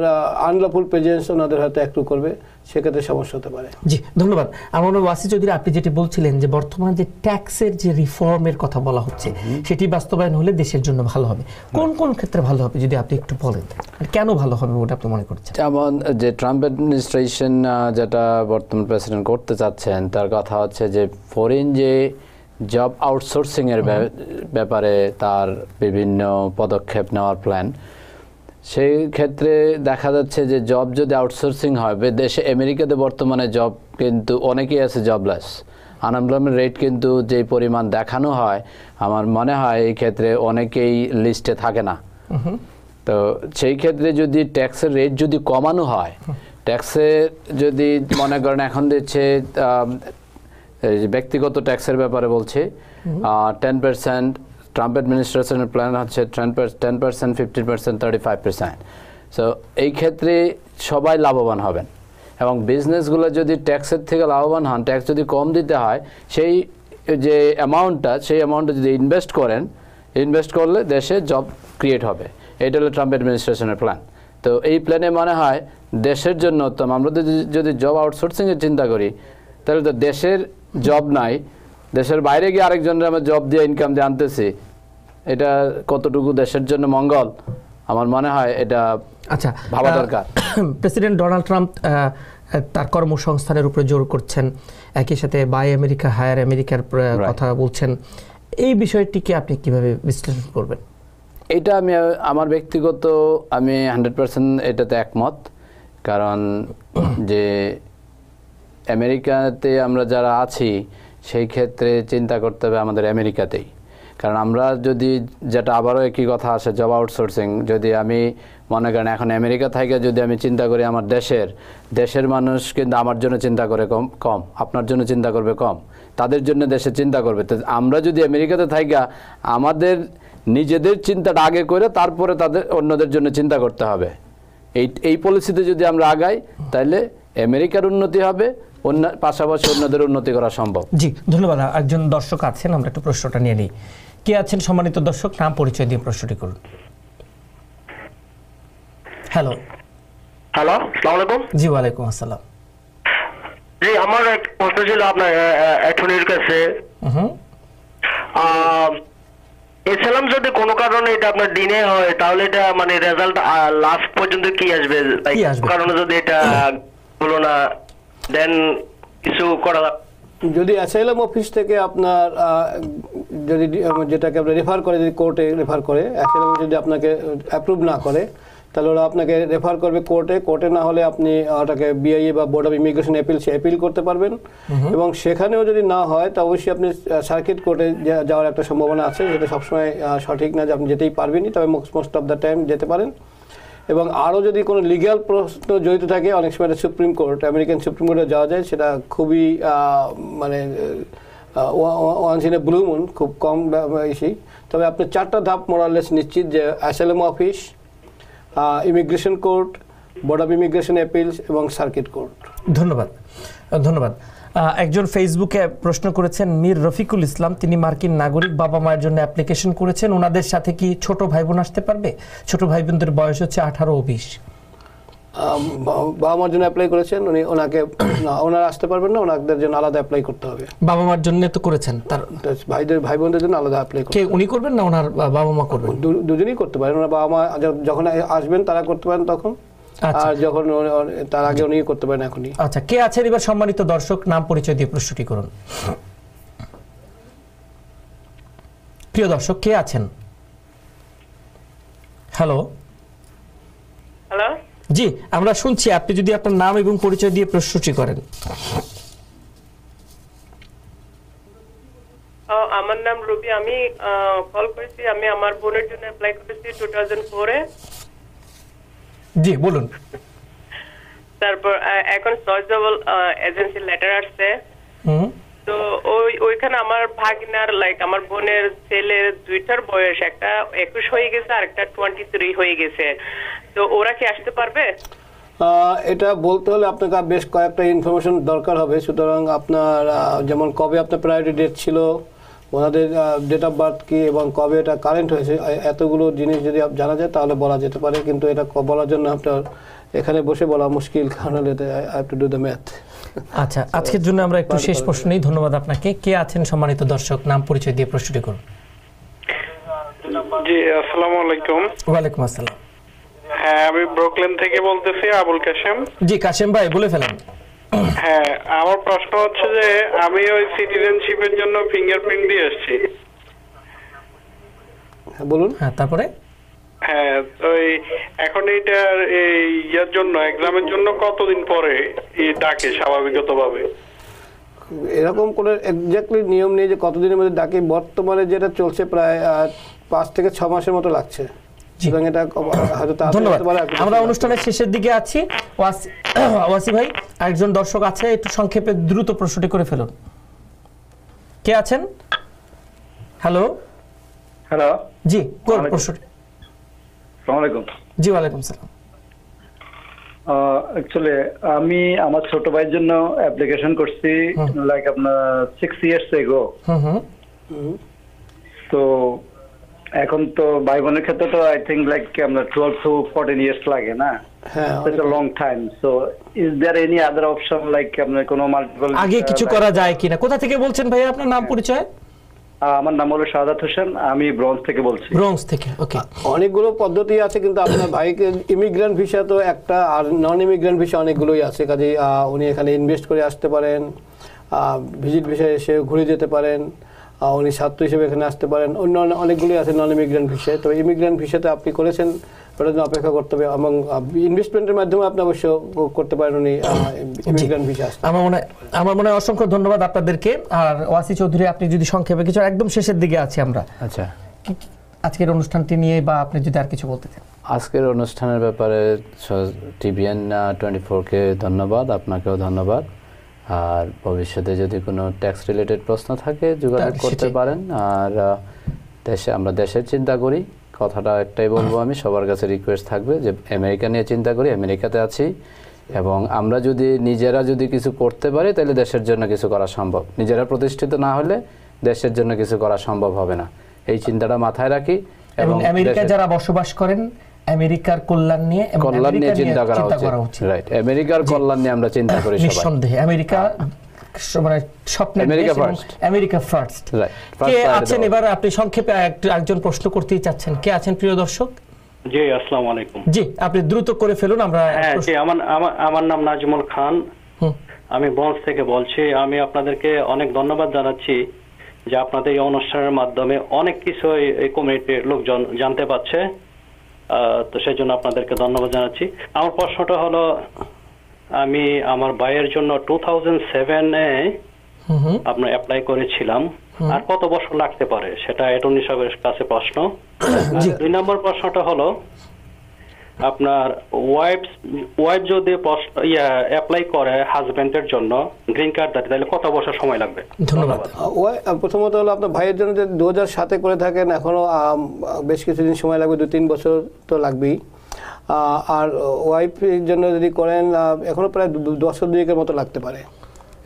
আনলফুল প্রেজেন্স ওনাদের হয়তো একটু করবে। সেক্ষেত্রে সমস্যা হতে পারে। জি ধন্যবাদ। আমার মনে ওয়াসি চৌধুরী আপনি যেটি বলছিলেন যে বর্তমান যে ট্যাক্সের যে রিফর্মের কথা বলা হচ্ছে সেটি বাস্তবায়ন হলে দেশের জন্য ভালো হবে। কোন কোন ক্ষেত্রে ভালো হবে যদি আপনি একটু বলেন? কেন ভালো হবে ওটা আপনি মনে করছেন? যেমন যে ট্রাম্প অ্যাডমিনিস্ট্রেশন যেটা বর্তমান প্রেসিডেন্ট করতে চাচ্ছেন তার কথা হচ্ছে যে ফরেন যে জব আউটসোর্সিং এর ব্যা- ব্যাপারে তার বিভিন্ন পদক্ষেপ নেওয়ার প্ল্যান সেই ক্ষেত্রে দেখা যাচ্ছে যে জব যদি আউটসোর্সিং হয় দেশে আমেরিকাতে বর্তমানে জব কিন্তু অনেকেই আছে জবলেস আনএমপ্লয়মেন্ট রেট কিন্তু যে পরিমাণ দেখানো হয় আমার মনে হয় এই ক্ষেত্রে অনেকেই লিস্টে থাকে না। তো সেই ক্ষেত্রে যদি ট্যাক্সের রেট যদি কমানো হয় ট্যাক্সে যদি মনে করেন এখন দিচ্ছে ব্যক্তিগত ট্যাক্সের ব্যাপারে বলছি টেন পার্সেন্ট ট্রাম্প অ্যাডমিনিস্ট্রেশনের প্ল্যান হচ্ছে ten ten percent fifteen percent thirty five percent so এই ক্ষেত্রে সবাই লাভবান হবেন। এবং বিজনেসগুলো যদি ট্যাক্সের থেকে লাভবান হন ট্যাক্স যদি কম দিতে হয় সেই যে অ্যামাউন্টটা সেই অ্যামাউন্টটা যদি ইনভেস্ট করেন ইনভেস্ট করলে দেশে জব ক্রিয়েট হবে। এটা হলো ট্রাম্প অ্যাডমিনিস্ট্রেশনের প্ল্যান তো এই প্ল্যানে মনে হয় দেশের জন্য উত্তম। আমরা যদি- যদি জব আউটসোর্সিংয়ের চিন্তা করি তাহলে তো দেশের জব নাই। দেশের বাইরে গিয়ে আরেকজনের আমরা জব দিয়ে ইনকাম দিয়ে আনতেছি। এটা কতটুকু দেশের জন্য মঙ্গল? আমার মনে হয় এটা আচ্ছা ভাবা দরকার। প্রেসিডেন্ট ডোনাল্ড ট্রাম্প তার কর্মসংস্থানের উপরে জোর করছেন। একই সাথে বাই আমেরিকা হায়ার আমেরিকার কথা বলছেন। এই বিষয়টিকে আপনি কীভাবে বিশ্লেষণ করবেন? এটা আমি আমার ব্যক্তিগত আমি হান্ড্রেড পার্সেন্ট এটাতে একমত। কারণ যে আমেরিকাতে আমরা যারা আছি, সেই ক্ষেত্রে চিন্তা করতে হবে আমাদের আমেরিকাতেই। কারণ আমরা যদি, যেটা আবারও একই কথা আসে জব আউটসোর্সিং যদি আমি মনে করেন এখন আমেরিকা থেকে যদি আমি চিন্তা করি আমার দেশের দেশের মানুষ কিন্তু আমার জন্য চিন্তা করে কম কম, আপনার জন্য চিন্তা করবে কম, তাদের জন্য দেশে চিন্তা করবে। তো আমরা যদি আমেরিকাতে থাইকা, আমাদের নিজেদের চিন্তাটা আগে করে তারপরে তাদের, অন্যদের জন্য চিন্তা করতে হবে। এই এই পলিসিতে যদি আমরা আগাই তাহলে আমেরিকার উন্নতি হবে অন্য পাশাপাশি অন্যদের উন্নতি করা সম্ভব। জি ধন্যবাদ। একজন দর্শক আছেন আমরা একটু প্রশ্নটা নিয়ে নিই। কে আছেন সম্মানিত দর্শক? নাম পরিচয় দিয়ে প্রশ্নটি করুন। হ্যালো হ্যালো সালাম আলাইকুম। জি ওয়ালাইকুম আসসালাম। জি আমার এক প্রশ্ন ছিল আপনার অ্যাটর্নির কাছে। এসালাম যদি কোনো কারণে এটা আপনার দিনে হয় তাহলে এটা মানে রেজাল্ট লাস্ট পর্যন্ত কি আসবে? Like, কি আসবে? কারণে যদি এটা হলো না? দেন কিছু করা যদি অ্যাসাইলাম অফিস থেকে আপনার যদি যেটাকে আপনি রেফার করে যদি কোর্টে রেফার করে অ্যাসাইলাম যদি আপনাকে অ্যাপ্রুভ না করে তাহলে ওরা আপনাকে রেফার করবে কোর্টে কোর্টে না হলে আপনি ওটাকে বিআইএ বা বোর্ড অফ ইমিগ্রেশন অ্যাপিল সে অ্যাপিল করতে পারবেন। এবং সেখানেও যদি না হয় তা অবশ্যই আপনি সার্কিট কোর্টে যাওয়ার একটা সম্ভাবনা আছে। যেটা সবসময় সঠিক না যে আপনি যেতেই পারবেনই তবে মোস্ট অফ দ্য টাইম যেতে পারেন। এবং আরও যদি কোনো লিগ্যাল প্রশ্ন জড়িত থাকে, অনেক সময় সুপ্রিম কোর্ট আমেরিকান সুপ্রিম কোর্টে যাওয়া যায়, সেটা খুবই মানে once in a blue moon খুব কম ইসেই তবে আপনি চারটা ধাপ মোরালেস নিশ্চিত যে asylum office immigration court board of immigration appeals এবং সার্কিট কোর্ট ধন্যবাদ। ধন্যবাদ। একজন ফেসবুকে প্রশ্ন করেছেন মীর রফিকুল ইসলাম তিনি মার্কিন নাগরিক বাবা মায়ের জন্য অ্যাপ্লিকেশন করেছেন ওনাদের সাথে কি ছোট ভাই বোন আসতে পারবে? ছোট ভাই বোনদের বয়স হচ্ছে আঠারো ও বিশ। বাবা মার জন্য অ্যাপ্লাই করেছেন উনি ওনাকে ওনারা আসতে পারবেন না ওনাদের জন্য আলাদা অ্যাপ্লাই করতে হবে। বাবা মার জন্য তো করেছেন তার ভাইদের ভাই বোনদের জন্য আলাদা অ্যাপ্লাই করতে কে উনি করবেন না ওনার বাবা মা করবেন? দুজনেই করতে পারেন ওনার বাবা মা যখন আসবেন তারা করতে পারেন তখন। আর যখন তার আগে উনি করতে পারেন এখনই। আচ্ছা কে আছেন এবার সম্মানিত দর্শক? নাম পরিচয় দিয়ে প্রশ্নটি করুন? প্রিয় দর্শক কে আছেন? হ্যালো? হ্যালো? জি আমরা শুনছি আপনি যদি আপনার নাম এবং পরিচয় দিয়ে প্রশ্নটি করেন। আমার নাম রুবি। আমি কল করেছি আমি আমার বোনের জন্য অ্যাপ্লাই করেছি টু থাউজেন্ড ফোরে জি বলুন। তারপর আহ, এখন সহজবল এজেন্সি লেটার আসছে। হুম। তো ওই ওইখানে আমার ভাগিনার লাইক আমার বোনের ছেলের দুইটার বয়স একটা একুশ হয়ে গেছে আর একটা টোয়েন্টি থ্রি হয়ে গেছে। তো ওরা কি আসতে পারবে? আহ, এটা বলতে হলে আপনাকে আর বেশ কয়েকটা ইনফরমেশন দরকার হবে। সুতরাং আপনার যেমন কবে আপনার প্রায়োরিটি ডেট ছিল ওনাদের ডেট অফ বার্থ কি এবং কবে এটা কারেন্ট হয়েছে এতগুলো জিনিস যদি জানা যায় তাহলে বলা যেতে পারে কিন্তু এটা বলার জন্য আপনার এখানে বসে বলা মুশকিল কারণ I have to do the math আচ্ছা আজকের জন্য আমরা একটু শেষ প্রশ্ন নেই ধন্যবাদ আপনাকে। কে আছেন সম্মানিত দর্শক? নাম পরিচয় দিয়ে প্রশ্নটি করুন। জি আসসালামু আলাইকুম। ওয়ালাইকুম আসসালাম। হ্যাঁ আমি ব্রুকলিন থেকে বলতেছি আবুল কাশেম। জি কাশেম ভাই বলে ফেলেন। হ্যাঁ আমার প্রশ্ন হচ্ছে যে আমি ওই সিটিজেনশিপের জন্য ফিঙ্গারপ্রিন্ট দিয়ে এসেছি। বলুন। হ্যাঁ তারপরে? হ্যাঁ ওই এখন এইটার এই ইয়ার জন্য এক্সামের জন্য কতদিন পরে ডাকে স্বাভাবিকতভাবে? এরকম কোনো এক্স্যাক্টলি নিয়ম নেই যে কতদিনের মধ্যে ডাকে। বর্তমানে যেটা চলছে প্রায় পাঁচ থেকে ছ মাসের মতো লাগছে। এবং এটা হয়তো ধন্যবাদ। আমরা অনুষ্ঠানের শেষের দিকে আছি। ওয়াসি ওয়াসি ভাই একজন দর্শক আছে একটু সংক্ষেপে দ্রুত প্রশ্নটি করে ফেলুন। কে আছেন? হ্যালো হ্যালো জি করুন প্রশ্নটি? সালামালাইকুম জি ওয়ালাইকুম সালাম। অ্যাকচুয়ালি আমি আমার ছোট ভাইয়ের জন্য অ্যাপ্লিকেশন করছি লাইক আপনার সিক্স ইয়ার্স এগো হুম। হুম। তো এখন তো ভাই বোনের ক্ষেত্রে তো আই থিঙ্ক লাইক আপনার টুয়েলভ টু ফোরটিন ইয়ার্স লাগে না? হ্যাঁ long time so is there any other option like আপনার কোনো মাল্টিপল আগে কিছু করা যায় কিনা? কোথা থেকে বলছেন ভাই আপনার নাম পরিচয়? আমার নাম হলো শাহাদাত হোসেন আমি ব্রঞ্জ থেকে বলছি। ব্রঞ্জ থেকে ওকে অনেকগুলো পদ্ধতি আছে কিন্তু আপনার ভাইকে ইমিগ্রেন্ট ভিসা তো একটা আর নন ইমিগ্রেন্ট ভিসা অনেকগুলোই আছে। কাজে উনি এখানে ইনভেস্ট করে আসতে পারেন ভিজিট ভিসা এসে ঘুরে যেতে পারেন। উনি ছাত্র হিসেবে এখানে আসতে পারেন। অন্য অনেকগুলি আছে নন ইমিগ্রেন্ট ভিসা তো ইমিগ্রেন্ট ভিসাতে আপনি করেছেন ওটার জন্য অপেক্ষা করতে হবে এবং ইনভেস্টমেন্টের মাধ্যমে আপনি অবশ্য করতে পারেন উনি ইমিগ্রেন্ট ভিসা আসতে। আমার মনে হয় আমার মনে হয় অসংখ্য ধন্যবাদ আপনাদেরকে। আর ওয়াসি চৌধুরী আপনি যদি সংক্ষেপে কিছু একদম শেষের দিকে আছি আমরা। আচ্ছা। আজকের অনুষ্ঠানটি নিয়ে বা আপনি যদি আর কিছু বলতে চান? আজকের অনুষ্ঠানের ব্যাপারে টিভিএন টোয়েন্টি ফোরকে ধন্যবাদ আপনাকেও ধন্যবাদ। আর ভবিষ্যতে যদি কোনো ট্যাক্স রিলেটেড প্রশ্ন থাকে যোগাযোগ করতে পারেন। আর দেশে আমরা দেশের চিন্তা করি। কথাটা একটাই বলব আমি সবার কাছে রিকোয়েস্ট থাকবে যে আমেরিকা নিয়ে চিন্তা করি আমেরিকাতে আছি। এবং আমরা যদি নিজেরা যদি কিছু করতে পারি তাহলে দেশের জন্য কিছু করা সম্ভব। নিজেরা প্রতিষ্ঠিত না হলে দেশের জন্য কিছু করা সম্ভব হবে না। এই চিন্তাটা মাথায় রাখি। এবং আমেরিকায় যারা বসবাস করেন আমেরিকার কল্যাণ নিয়ে কল্যাণ নিয়ে চিন্তা করা উচিত। রাইট আমেরিকার কল্যাণ নিয়ে আমরা চিন্তা করি সবাই। নিঃসন্দেহে আমেরিকা মানে স্বপ্নের আমেরিকা first. আমেরিকা ফার্স্ট কে আছেন এবার আপনি সংক্ষেপে একজন প্রশ্ন করতেই চাচ্ছেন। কে আছেন প্রিয় দর্শক? জি আসসালামু আলাইকুম। জি আপনি দ্রুত করে ফেলুন আমরা হ্যাঁ জি আমার আমার নাম নাজমুল খান। আমি বঞ্চ থেকে বলছি। আমি আপনাদেরকে অনেক ধন্যবাদ জানাচ্ছি যে আপনাদের এই অনুষ্ঠানের মাধ্যমে অনেক কিছু এই- কমিউনিটির লোকজন জানতে পারছে। তো সেই জন্য আপনাদেরকে ধন্যবাদ জানাচ্ছি। আমার প্রশ্নটা হলো আমি আমার ভাইয়ের জন্য টু থাউজেন্ড সেভেনে আপনার অ্যাপ্লাই করেছিলাম। আর কত বছর লাগতে পারে? সেটা অ্যাটর্নি সাহেবের কাছে প্রশ্ন। দুই নম্বর প্রশ্নটা হলো আপনার ওয়াইফ ওয়াইফ যদি ইয়া অ্যাপ্লাই করে হাজবেন্ডের জন্য গ্রিন কার্ড দাঁড়িয়ে তাহলে কত বছর সময় লাগবে? ধন্যবাদ। ওয়াই- প্রথমত হলো আপনার ভাইয়ের জন্য যে দু হাজার সাতে করে থাকেন এখনও বেশ কিছুদিন সময় লাগবে দু তিন বছর তো লাগবেই। আর ওয়াইফের জন্য যদি করেন এখনও প্রায় দু- দু- বছর দুয়েকের মতো লাগতে পারে।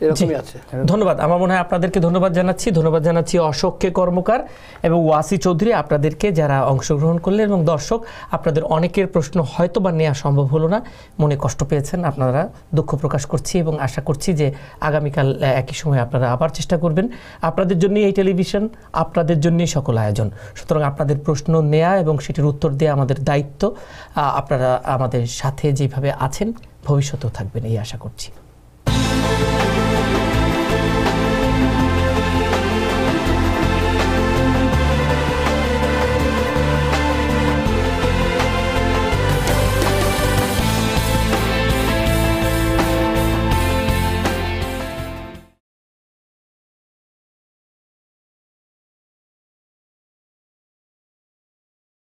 এরকমই আছে। ধন্যবাদ। আমার মনে হয় আপনাদেরকে ধন্যবাদ জানাচ্ছি। ধন্যবাদ জানাচ্ছি অশোককে কর্মকার এবং ওয়াসি চৌধুরী আপনাদেরকে যারা অংশগ্রহণ করলেন এবং দর্শক আপনাদের অনেকের প্রশ্ন হয়তো বা নেওয়া সম্ভব হলো না। মনে কষ্ট পেয়েছেন আপনারা দুঃখ প্রকাশ করছি এবং আশা করছি যে আগামীকাল একই সময় আপনারা আবার চেষ্টা করবেন। আপনাদের জন্যই এই টেলিভিশন আপনাদের জন্যই সকল আয়োজন। সুতরাং আপনাদের প্রশ্ন নেয়া এবং সেটির উত্তর দেওয়া আমাদের দায়িত্ব। আপনারা আমাদের সাথে যেভাবে আছেন ভবিষ্যতেও থাকবেন এই আশা করছি।